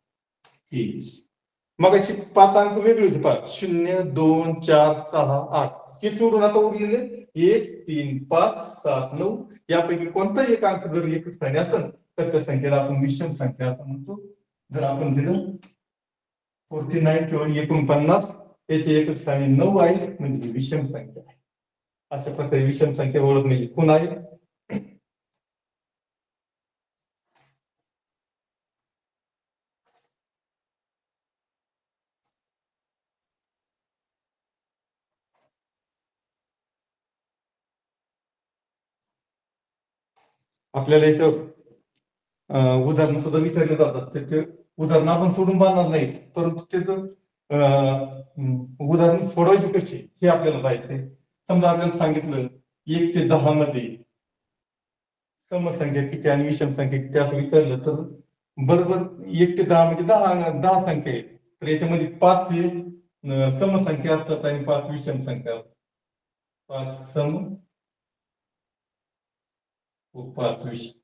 तेवीस. मग याची पाच अंक वेगळी होते पहा. शून्य दोन चार सहा आठ. हे सोडून आता उरलेले एक तीन पाच सात नऊ. यापैकी कोणताही एक अंक जर एकच स्थानी असेल तर त्या संख्येला आपण विषम संख्या असं म्हणतो. जर आपण दिलं फोर्टी नाईन किंवा एकोणपन्नास याचे एकच स्थानी नऊ आहे म्हणजे ही विषम संख्या आहे. अशा प्रकारे विषम संख्या ओळखण्याची खूण आहे? आपल्याला याच्यावर उदाहरण उदाहरणं सुद्धा विचारले जातात. त्याचे उदाहरण आपण सोडून बांधणार नाही परंतु त्याचं उदाहरण सोडवायचे कसे हे आपल्याला पाहायचंय. समजा आपल्याला सांगितलं एक ते दहा मध्ये समसंख्या किती आणि विषम संख्या किती असं विचारलं तर बरोबर एक ते दहा म्हणजे दहा दहा संख्या आहेत. तर याच्यामध्ये पाच हे समसंख्या असतात आणि पाच विषम संख्या असतात. पाच सम हो, पाच विषम.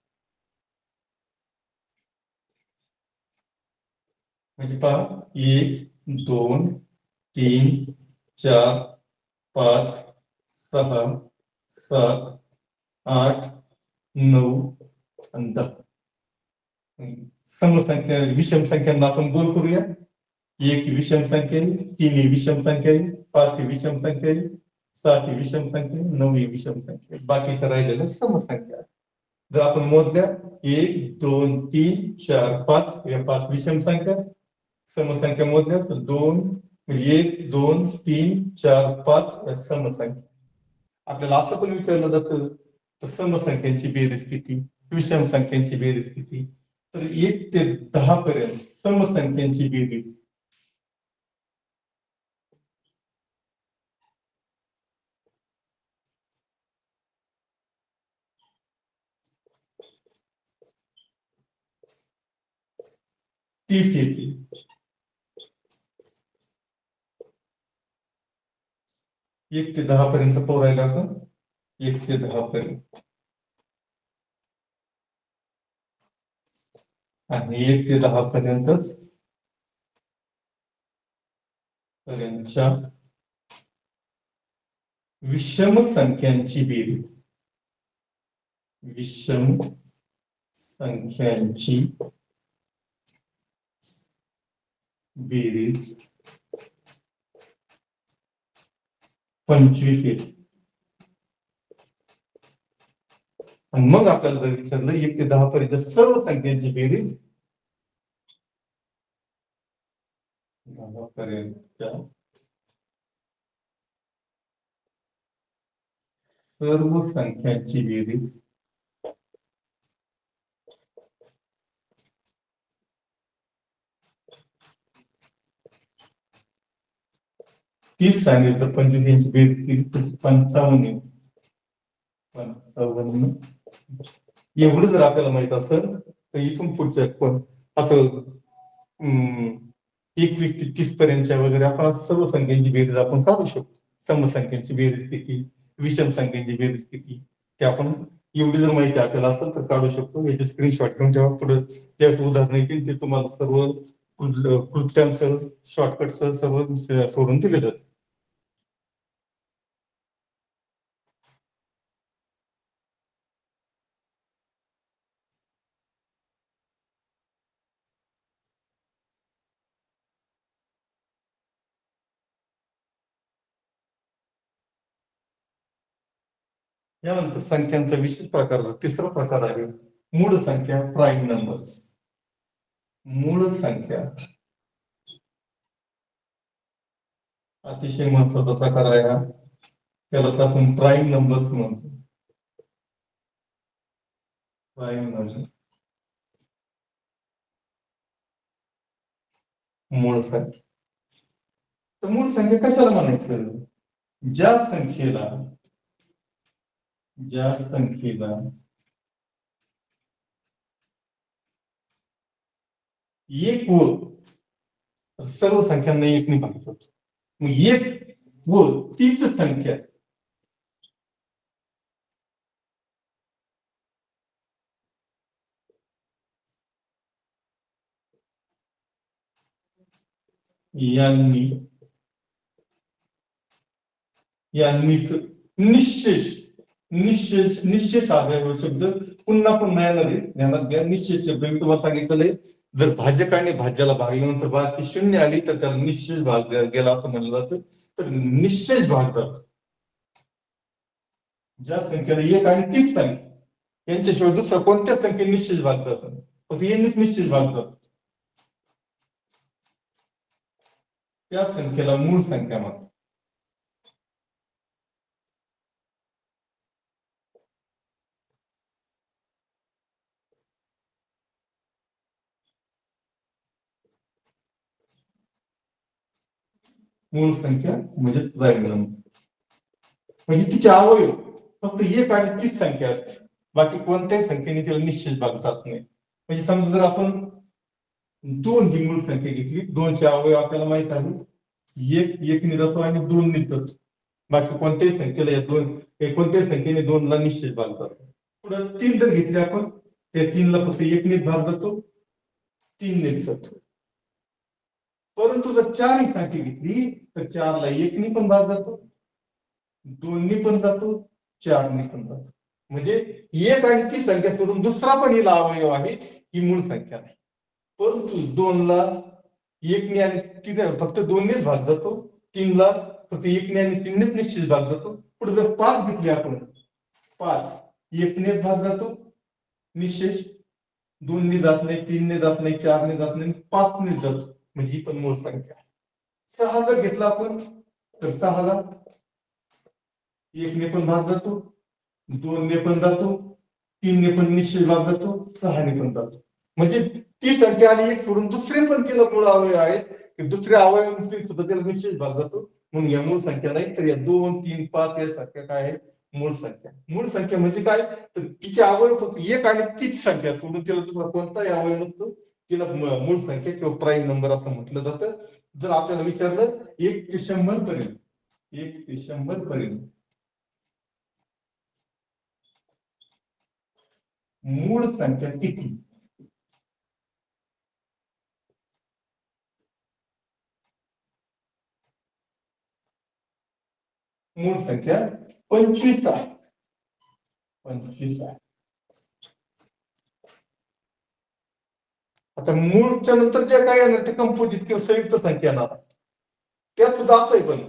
म्हणजे पहा एक दोन तीन चार पाच सहा सात आठ नऊ आणि दहा. समसंख्या विषम संख्यांना आपण गोल करूया. एक विषम संख्या तीन ही विषम संख्या आहे पाच विषम संख्या सात विषम संख्या नऊ विषम संख्या. बाकीच्या राहिलेल्या समसंख्या जर आपण मोजल्या एक दोन तीन चार पाच या पाच विषम संख्या समसंख्या मोजल्या तर दोन एक दोन तीन चार पाच समसंख्या. आपल्याला असं पण विचारलं जातं तर समसंख्यांची बेरीज किती विषम संख्यांची बेरीज किती तर एक ते दहा पर्यंत समसंख्यांची बेरीज. तीस येते. एक ते दहा पर्यंत पोरायला का एक ते दहा पर्यंत. आणि एक ते दहा पर्यंतच पर्यंतच्या विषम संख्यांची बेरीज. विषम संख्यांची बेरीज. पंचवीस येते आणि मग आपल्याला जर विचारलं एक ते दहा पर्यंत सर्व संख्यांची बेरीज दहा पर्यंत सर्व संख्यांची बेरीज तीस सांगितलं तर पंचवीस यांची बेरीज केली तर पंचावन्न पंचावन्न एवढं जर आपल्याला माहीत असेल तर इथून पुढच्या पण असं एकवीस ते तीस पर्यंतच्या वगैरे आपण सर्व संख्यांची बेरीज आपण काढू शकतो. समसंख्यांची बेरीज किती? विषम संख्यांची बेरीज किती? ते आपण एवढी जर माहिती आपल्याला असेल तर काढू शकतो. याचे स्क्रीनशॉट घेऊन जेव्हा पुढे जे उदाहरण येतील ते तुम्हाला सर्व कृ- शॉर्टकट शॉर्टकटसह सर्व सोडून दिले जाते यानंतर संख्यांचा विशेष प्रकार तिसरा प्रकार आहे मूळ संख्या प्राईम नंबर्स मूळ संख्या अतिशय महत्त्वाचा प्रकार आहे हा. त्याला तर आपण प्राईम नंबर्स म्हणतो. प्राईम नंबर मूळ संख्या. तर मूळ संख्या कशाला म्हणायचं? ज्या संख्येला ज्या संख्येला एक व सर्व संख्यांना एक भागतात मग एक व तीच संख्या. यांनी यांनीच निश्चेष निश्चय निश्चय आधार शब्द पुन्हा पुन्हा येणार आहे ध्यानात घ्या निश्चय शब्द. मी तुम्हाला सांगितलेलं जर भाजकाने भाज्याला भागल्यानंतर बाकी शून्य आली तर त्याला निश्चय भाग गेला असं म्हणलं जातं. तर निश्चय भागतात ज्या संख्येला एक आणि तीस संख्या यांच्याशिवाय दुसरा कोणत्याच संख्येत निश्चय भागतात फक्त यांनीच निश्चय भागतात त्या संख्येला मूळ संख्या म्हणतात. मूळ संख्या म्हणजे प्राईम नंबर म्हणजे तिचे अवयव फक्त एक आणि तीस संख्या असते. बाकी कोणत्याही संख्येने तिला निश्चित भाग जात नाही. म्हणजे समजा जर आपण दोन ही मूळ संख्या घेतली दोनचे अवयव आपल्याला माहीत आहे. एक एकने जातो आणि दोन ने जातो बाकी कोणत्याही संख्येला या दोन कोणत्याही संख्येने दोनला निश्चित भाग जातो पुढे तीन जर घेतले आपण त्या तीनला फक्त एकने भाग जातो. तीन ने जातो परंतु जर चार एक संख्या घेतली तर चारला एकनी पण भाग जातो दोन्ही पण जातो चारने पण जातो. म्हणजे एक आणि ती संख्या सोडून दुसरा पण हिला अवयव आहे ही मूळ संख्या नाही. परंतु दोनला एकने आणि तीन फक्त दोन्हीच भाग जातो तीनला फक्त एकने आणि तीननेच निश्चित भाग जातो. पुढे जर पाच घेतली आपण पाच एकने भाग जातो निशेष दोनने जात नाही तीनने जात नाही चारने जात नाही पाचने जातो. म्हणजे ही पण मूळ संख्या. आहे सहा जर घेतला आपण तर सहाला एक ने पण भाग जातो दोन ने पण जातो तीन ने पण निश्चित भाग जातो सहाने पण जातो. म्हणजे ती संख्या आणि एक सोडून दुसरे पण तिला मूळ अवयव आहेत की दुसऱ्या अवयवांची सुद्धा त्याला निश्चित भाग जातो. म्हणून या मूळ संख्या नाही तर या दोन तीन पाच या संख्या काय आहेत? मूळ संख्या. मूळ संख्या म्हणजे काय? तर तिचे अवयव फक्त एक आणि तीच संख्या सोडून तिला दुसरा कोणताही अवयव नसतो. तिला मूळ संख्या किंवा प्राईम नंबर जर आपल्याला विचारलं, एक ते शंभर पर्यंत, एक ते शंभर पर्यंत. मूळ संख्या किती? मूळ संख्या पंचवीस पंचवीस आहे. आता मूळच्या नंतर जे काय येणार ते कंपोजिट किंवा संयुक्त संख्या येणार. त्यात सुद्धा असं आहे पण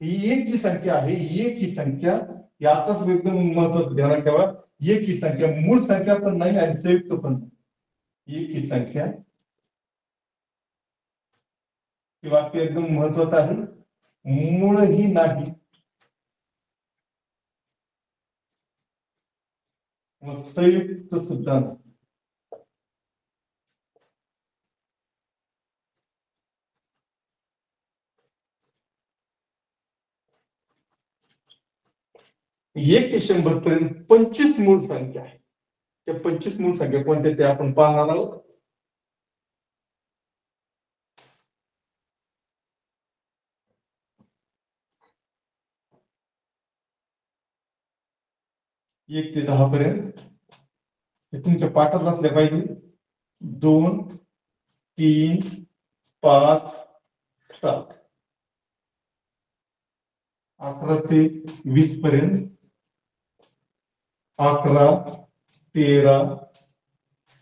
ही एक जी संख्या आहे ही एक ही संख्या याचाच एकदम महत्वाचं ध्यानात ठेवा. एक ही संख्या मूळ संख्या पण नाही आणि संयुक्त पण नाही. एक ही संख्या. हे वाक्य एकदम महत्वाचं आहे. मूळ ही नाही. व संयुक्त सुद्धा नाही. एक ते शंभर पर्यंत पंचवीस मूळ संख्या आहे. त्या पंचवीस मूळ संख्या कोणत्या ते आपण पाहणार आहोत? एक ते दहा पर्यंत. हे तुमच्या पाठात असल्या पाहिजे. दोन तीन पाच सात. अकरा ते वीस पर्यंत. अकरा तेरा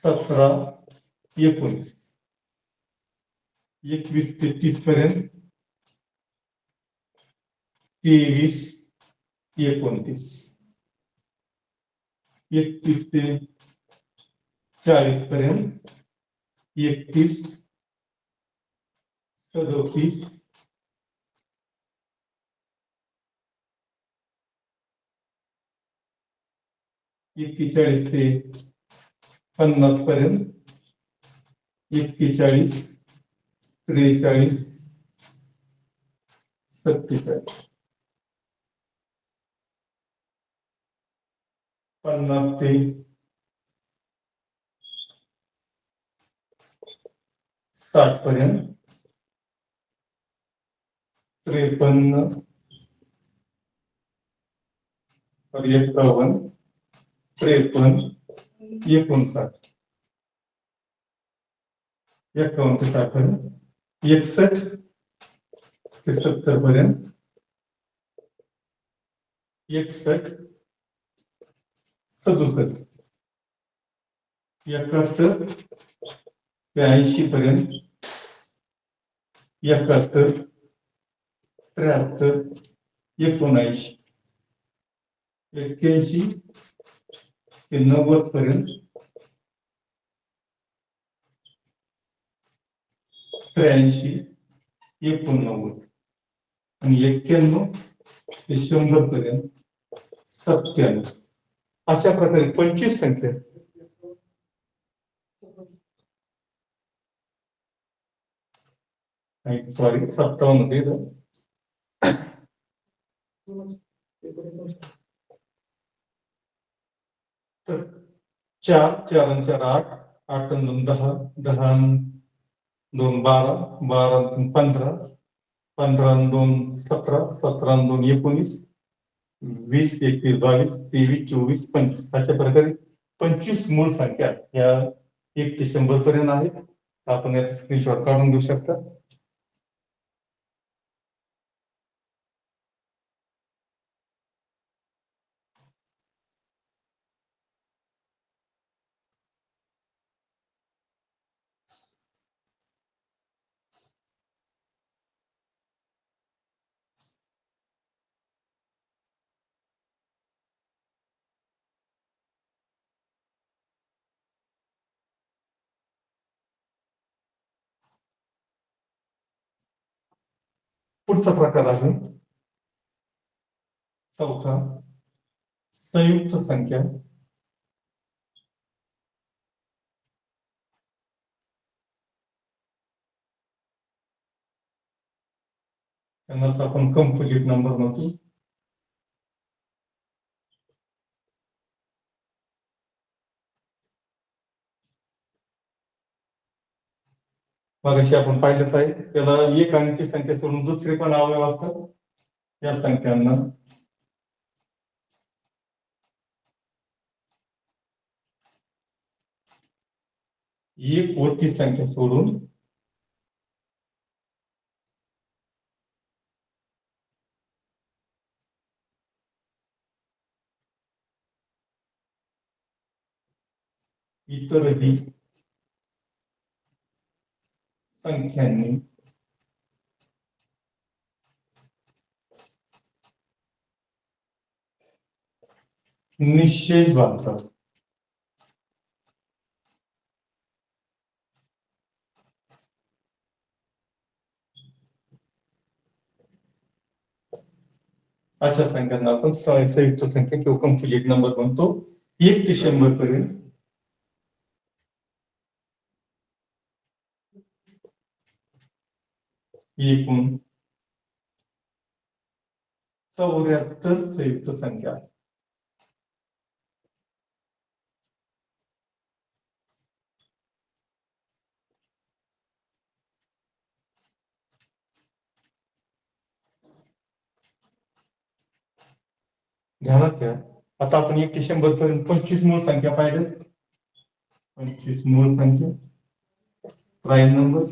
सत्रह एकोणीस एकवीस ते तीस पर्यंत तेवीस एकोणतीस एकतीस ते चाळीस पर्यंत एक्केचाळीस ते पन्नास पर्यंत एक्केचाळीस त्रेचाळीस. सत्तेचाळीस पन्नास ते साठ पर्यंत. त्रेपन्न एकावन्न त्रेपन्न एकोणसाठ. एकावन्न ते साठ पर्यंत एकसष्ट ते सत्तर पर्यंत. एकसष्ट सदुसष्ट. एकाहत्तर ते ऐंशी पर्यंत. एकाहत्तर त्र्याहत्तर एकोणऐंशी. एक्क्याऐंशी ते नव्वद पर्यंत त्र्याऐंशी एकोणनव्वद आणि एक्क्याण्णव ते शंभर पर्यंत सत्त्याण्णव. अशा प्रकारे पंचवीस संख्या. सॉरी सत्तावन्न ते तर चार चार आणि चार आठ आठ दोन दहा दहा दोन बारा बारा दोन पंधरा पंधरा दोन सतरा सतरा दोन एकोणीस वीस एकवीस बावीस तेवीस चोवीस पंचवीस अशा प्रकारे पंचवीस मूळ संख्या या एक ते शंभर पर्यंत आहेत. आपण याचा स्क्रीनशॉट काढून घेऊ शकता. पुढचा प्रकार आहे. चौथा संयुक्त संख्या. त्यांनाच आपण कंपोजिट नंबर म्हणतो मगाशी आपण पाहिलंच आहे. त्याला एक अंकी संख्या सोडून दुसरे पण अवयव असतात या संख्यांना. एक ओळखी संख्या सोडून इतरही संख्यांनी निश्चय बांधतात अशा संख्यांना आपण स- संयुक्त संख्या किंवा कंप्लिट नंबर म्हणतो एक ते शंभर पर्यंत एकूण चौऱ्याहत्तर संयुक्त संख्या. ध्यानात घ्या आता आपण एक ते शंभर पर्यंत पंचवीस मूळ संख्या पाहिजे पंचवीस मूळ संख्या प्राईम नंबर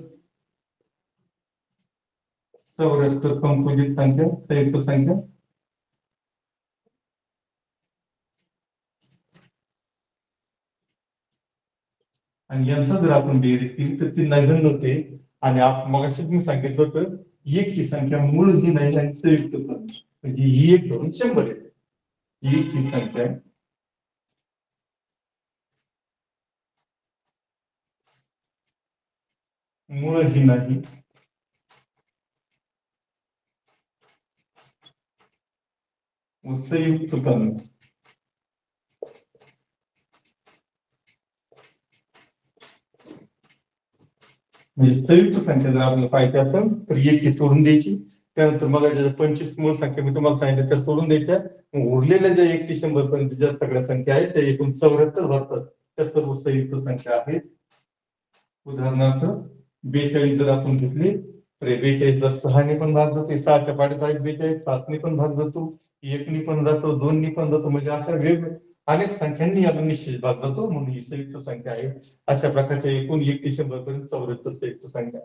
चौऱ्याहत्तर कंपोजिट संख्या संयुक्त संख्या. आणि यांचा जर आपण बेरीज केली तर ती नगण्य होते. आणि मग मी सांगितलं होतं एक ही संख्या मूळ ही नाही आणि संयुक्त पण. म्हणजे ही एक धरून शंभर आहे. एक ही संख्या. मूळ ही नाही. व संयुक्त पण म्हणजे संयुक्त संख्या जर आपल्याला पाहिजे असेल तर एक ही सोडून द्यायची त्यानंतर मग ज्या पंचवीस मूळ संख्या मी तुम्हाला सांगितलं त्या सोडून द्यायच्या मग उरलेल्या ज्या एक ते शंभर पर्यंत ज्या सगळ्या संख्या आहेत त्या एकूण चौऱ्याहत्तर भरतात त्या सर्व संयुक्त संख्या आहेत उदाहरणार्थ बेचाळीस जर आपण घेतली तर बेचाळीसला सहाने पण भाग जातो सहाच्या पाड्यात आहेत बेचाळीस सातने पण भाग जातो एकनी पण जातो दोननी पण जातो म्हणजे अशा वेग अनेक संख्यांनी याला निश्चित भाग जातो. म्हणून ही संयुक्त संख्या आहे. अशा प्रकारच्या एकूण एक ते शंभर पर्यंत चौऱ्याहत्तर संयुक्त संख्या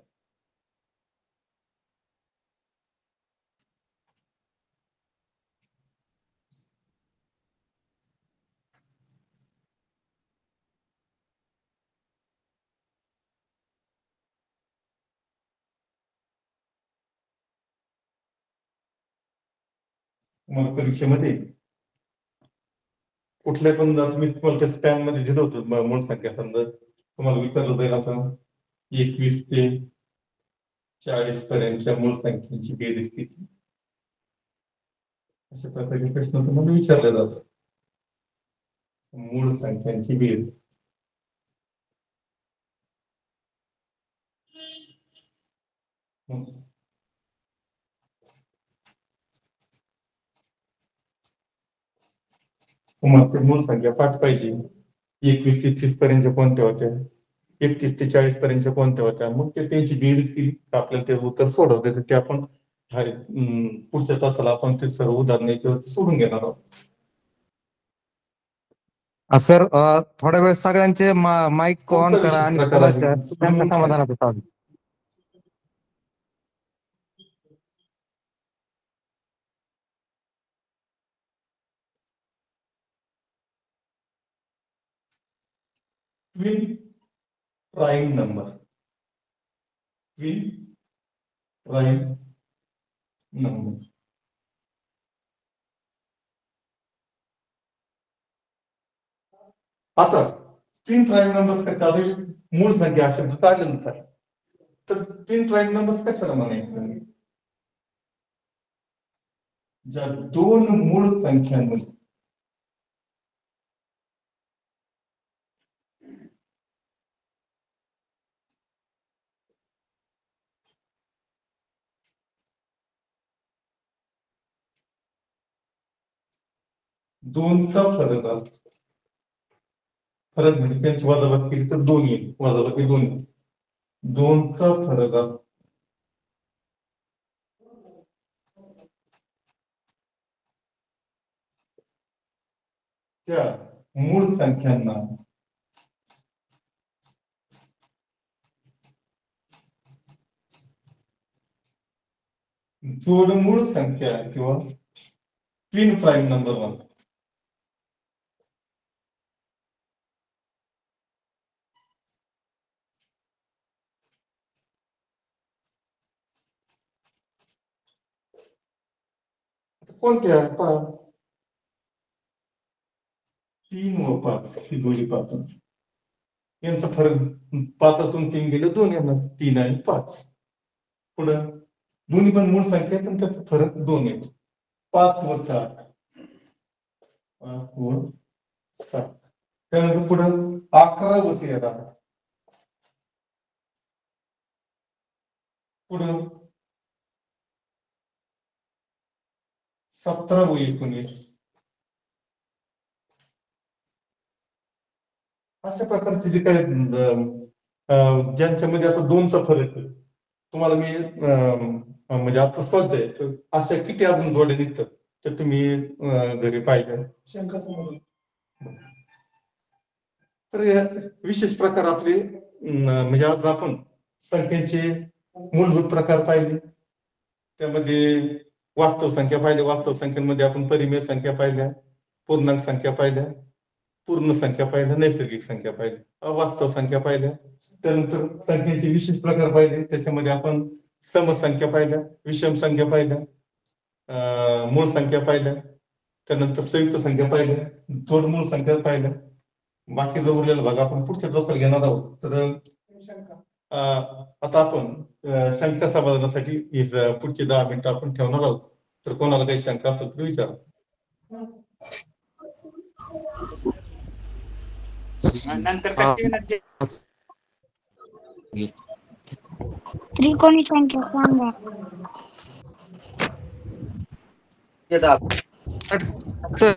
तुम्हाला मग परीक्षेमध्ये कुठल्या पण तुम्ही तुम्हाला त्या स्पॅनमध्ये दिलं होतं मूळ संख्या समजा तुम्हाला विचारलं जाईल असं एकवीस ते चाळीस पर्यंतच्या मूळ संख्येची बेरीज किती? अशा प्रकारचे प्रश्न तुम्हाला विचारले जातात. मूळ संख्यांची बेरीज. हम्म. तुम्हाला मूळ संख्या पाठ पाहिजे. एकवीस ते तीस पर्यंत कोणत्या होत्या? एकतीस ते चाळीस पर्यंत कोणत्या होत्या? मग ते त्यांची बेरीज केली. आपल्याला ते उत्तर सोडवते तर ते आपण हा, पुढच्या तासाला आपण ते सर्व उदाहरण सोडून घेणार आहोत. सर थोड्या वेळ सगळ्यांचे माईक ऑन कोणता करा आणि प्रकार आहे? थोडं त्यांच्या समाधानाचं चालू twin prime number twin prime number आता ट्विन प्राईम नंबर काय आता मूळ संख्या हा शब्द काढलेलाच आहे तर ट्विन प्राईम नंबर कशाला म्हणायचं ज्या दोन मूळ संख्यांमध्ये दोनचा फरक असतो. फरक म्हणजे त्यांची वजाबाकी केली तर दोन येईल वजाबाकी दोन येईल दोनचा फरक असतो. त्या मूळ संख्यांना जोडमूळ संख्या किंवा ट्विन प्राईम नंबर वन आता कोणत्या पहा तीन व पाच ही दोन्ही पाहतो यांचा फरक पाचातून तीन गेलं दोन येणार तीन आणि पाच पुढं दोन्ही पण मूळ संख्या आहेत पण त्याचा फरक दोन येतो पाच व सात पाच व सात. त्यानंतर पुढं अकरा व तेरा पुढं सतरा व एकोणीस. अशा प्रकारचे जे काही ज्यांच्यामध्ये असं दोनचा फरक तुम्हाला मी म्हणजे आता सध्या आहे, अशा किती अजून जोडे निघतात तर तुम्ही घरी पाहिजे शंका समाधान तर विशेष प्रकार आपले म्हणजे आज आपण संख्यांचे मूलभूत प्रकार पाहिले. त्यामध्ये वास्तव संख्या पाहिल्या वास्तव संख्यांमध्ये आपण परिमेय संख्या पाहिल्या पूर्णांक संख्या पाहिल्या पूर्ण संख्या पाहिल्या नैसर्गिक संख्या पाहिल्या अवास्तव संख्या पाहिल्या त्यानंतर संख्येचे विशेष प्रकार पाहिले त्याच्यामध्ये आपण समसंख्या पाहिल्या विषम संख्या पाहिल्या मूळ संख्या पाहिल्या त्यानंतर संयुक्त संख्या पाहिल्या जोडमूळ संख्या पाहिल्या. बाकी जो उरलेला भाग आपण पुढच्या दिवसाला घेणार आहोत. तर आता आपण शंका समाधानासाठी पुढची दहा मिनिटं आपण ठेवणार आहोत तर कोणाला काही शंका असेल तर विचारा नंतर? त्रिकोणी संख्या सांगा सर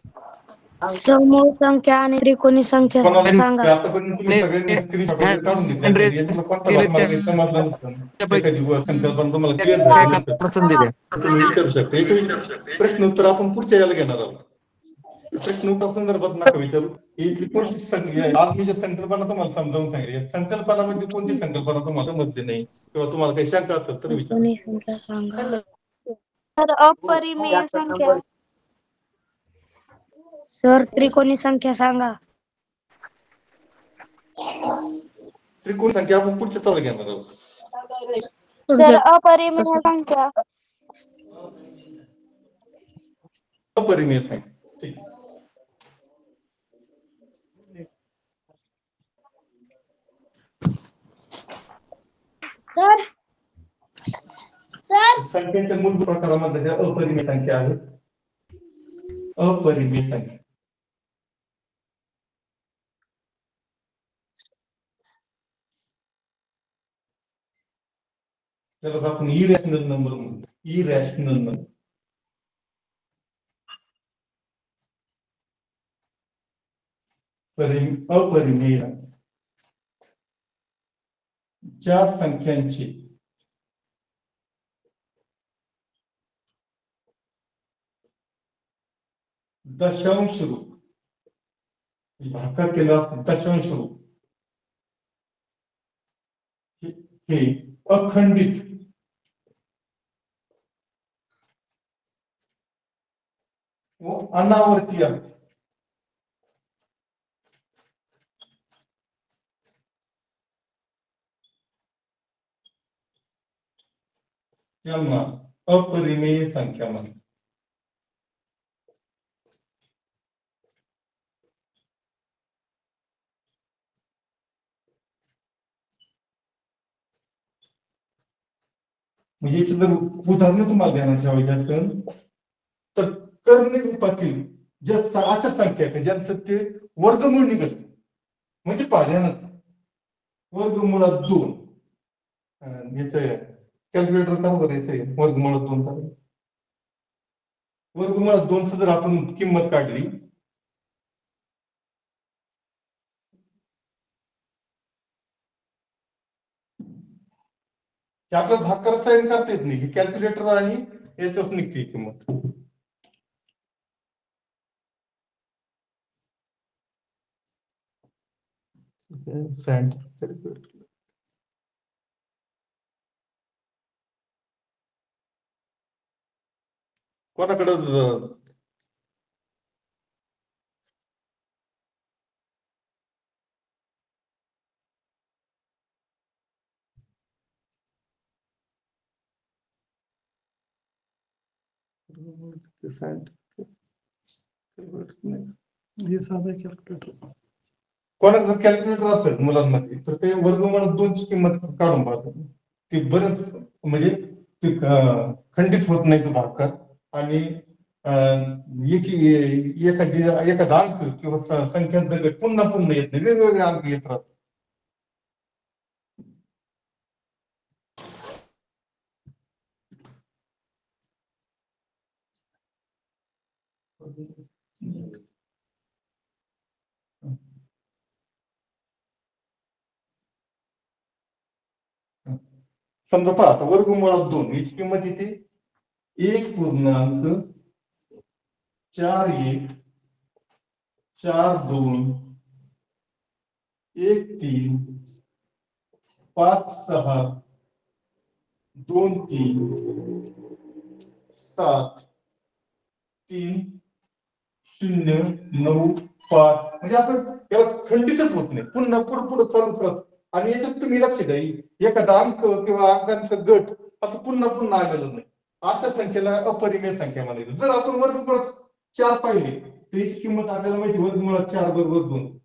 समूळ संख्या आणि त्रिकोणी संख्या. सांगा. आतापर्यंत तुम्ही सगळ्यांनी स्क्रीनशॉट काढून घेतले हंड्रेड यातलं कोणता भाग मला काही समजला नसेल संकल्पना तुम्हाला क्लिअर झाली. नसेल पसंत दिले. तुम्ही विचारू शकता. याचे प्रश्न उत्तर आपण पुढच्या याला घेणार आहोत. प्रश्न उत्तर संदर्भात नका विचारू. इथली कोणती संख्या आज मी जे संकल्पना तुम्हाला समजावून सांगितली. या संकल्पनामध्ये कोणती संकल्पना तुम्हाला समजली नाही? किंवा तुम्हाला काही शंका असेल तर विचारा. त्रिकोणी संख्या सांगा? तर अपरिमेय संख्या. सर त्रिकोणी संख्या सांगा त्रिकोण संख्या आपण पुढच्या ताला घेणार आहोत सर अपरिमेय संख्या अपरिमेय संख्या ठीक सर सर संख्येच्या मूलभूत प्रकारामध्ये ज्या अपरिमेय संख्या आहेत अपरिमेय संख्या त्याला आपण इरॅशनल नंबर म्हणतो. इरॅशनल नंबर परिम अपरिमेय. ज्या संख्यांची. दशांश रूप. भाकार केला दशांश रूप. हे अखंडित. व अनावर्ती असते त्यांना अपरिमेय संख्या म्हणतात म्हणजे याची जर उदाहरण तुम्हाला ध्यानात ठेवायची असेल तर कर्ण रूपातील ज्या सहाच्या संख्या आहेत ज्यांचं ते वर्गमूळ निघत म्हणजे पाहिल्यानंतर वर्गमुळात दोन. अं, याचं कॅल्क्युलेटर का बरं याचं वर्गमुळात दोन का वर्गमुळात दोनच जर आपण किंमत काढली की आपल्याला भाकर साईन करता येत नाही. कॅल्क्युलेटर आणि याच्याच निघते किंमत. Sand. कोणाकडे हे साधा कॅल्क्युलेटर कोणाचं जर कॅल्क्युलेटर असेल मुलांमध्ये तर ते वर्गमुळात दोनची किंमत काढून पाहतात. ती बरंच म्हणजे ते खंडित होत नाही तो भाकर. आणि अं, एखादी एखादा अंक किंवा संख्यांचा गट पुन्हा पुन्हा येत नाही. वेगवेगळे अंक येत राहतात. समजा पहा आता वर्गमुळात दोन याची किंमत येते. एक पूर्णांक चार एक चार दोन एक तीन पाच सहा दोन तीन सात तीन शून्य नऊ पाच. म्हणजे असं याला खंडितच होत नाही. पुन्हा पुढे पुढे चालूच राहत. आणि याच्यात तुम्ही लक्ष द्या एखादा अंक किंवा अंकांचा गट असं पुन्हा पुन्हा आलेलं नाही. आजच्या संख्येला अपरिमेय संख्या म्हणायचं. जर आपण वर्गमुळात चार पाहिले तर याची किंमत आपल्याला माहिती वर्गमुळात चार बरोबर दोन.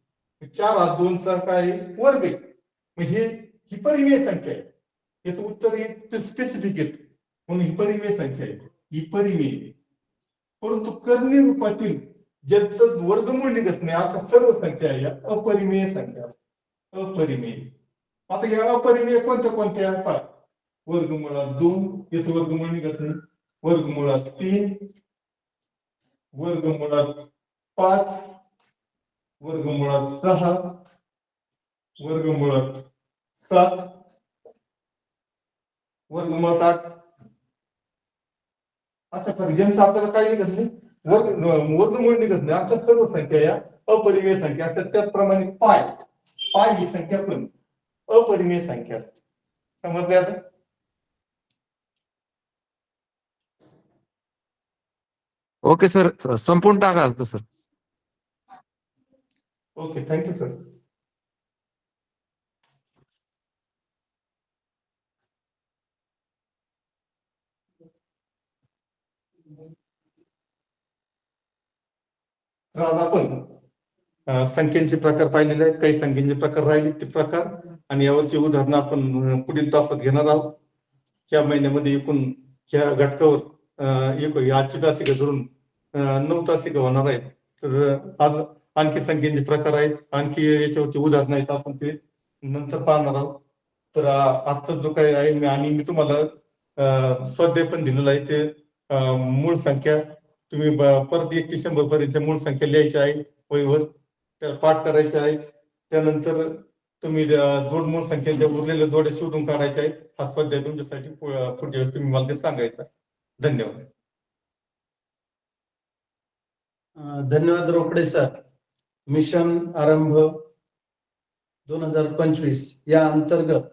चार हा दोनचा काय वर्ग आहे. मग हे ही परिमेय संख्या आहे. याचं उत्तर हे स्पेसिफिक येत म्हणून ही परिमेय संख्या आहे. ही परिमेय आहे. परंतु कर्णी रूपातील ज्यांचं वर्गमूळ निघत नाही अशा सर्व संख्या या अपरिमेय संख्या. अपरिमेय. आता या अपरिमेय कोणत्या कोणत्या पहा वर्गमुळात दोन याचं वर्गमूळ निघत नाही. वर्गमुळात तीन वर्गमुळात पाच वर्गमुळात सहा वर्गमुळात सात वर्गमुळात आठ. असं फरक ज्यांचं आपल्याला काही निघत नाही? वर्ग वर्गमूळ निघत नाही. आमच्या सर्व संख्या या अपरिमेय संख्या असतात. त्याचप्रमाणे पाय. पाय ही संख्या पण अपरिमेय संख्या असते. समजले आता? Okay sir. संपूर्ण टाका सर. Okay thank you sir. तर आज आपण संख्यांचे प्रकार पाहिलेले आहेत. काही संख्यांचे प्रकार राहिले ते प्रकार आणि यावरची उदाहरणं आपण पुढील तासात घेणार आहोत. या महिन्यामध्ये एकूण या घटकावर एक आजची तासिका धरून नऊ तासिका होणार आहेत. तर आज आणखी संख्येचे प्रकार आहेत. आणखी याच्यावरची उदाहरणं आहेत आपण ते नंतर पाहणार आहोत. तर आजचा जो काही आहे मी- आणि मी तुम्हाला स्वाध्याय पण दिलेला आहे ते मूळ संख्या. तुम्ही परत एक डिसेंबर पर्यंत मूळ संख्या लिहायची आहे वहीवर. त्याला पाठ करायचे आहे. त्यानंतर तुम्ही अं, जोड मूळ संख्येच्या उरलेल्या जोड्या शोधून काढायचे आहेत हा स्वाध्याय तुमच्यासाठी पुढच्या वेळेस तुम्ही मला ते सांगायचा. धन्यवाद. धन्यवाद रोकडे सर. मिशन आरंभ दोन हजार पंचवीस या अंतर्गत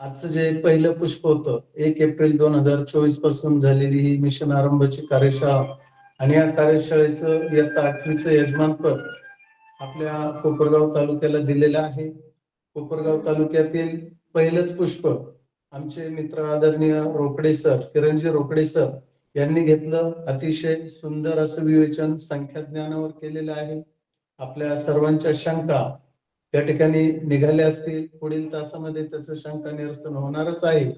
आजचं जे पहिलं पुष्प होतं एक एप्रिल दोन हजार चोवीसपासून झालेली ही मिशन आरंभची कार्यशाळा आणि या कार्यशाळेचं इयत्ता आठवीचं यजमानपद आपल्या कोपरगाव तालुक्याला दिलेलं आहे. कोपरगाव तालुक्यातील पहिलंच पुष्प आमचे मित्र आदरणीय रोकडे सर किरणजी रोकडे सर यांनी घेतलं. अतिशय सुंदर असं विवेचन संख्या ज्ञानावर केलेलं आहे. आपल्या सर्वांच्या शंका त्या ठिकाणी निघाल्या असतील. पुढील तासामध्ये त्याचं शंका निरसन होणारच आहे.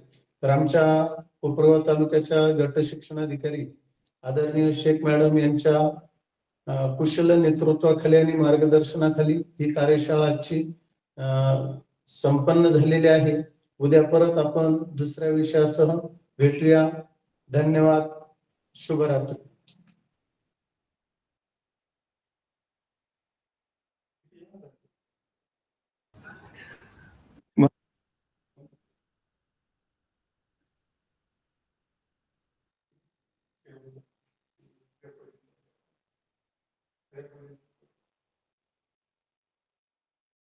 तर आमच्या कोपरगाव तालुक्याच्या गट शिक्षणाधिकारी आदरणीय शेख मॅडम यांच्या कुशल नेतृत्वाखाली आणि मार्गदर्शनाखाली ही कार्यशाळा आजची संपन्न झालेली आहे. उद्या परत आपण दुसऱ्या विषयासह भेटूया. धन्यवाद. शुभरात्री.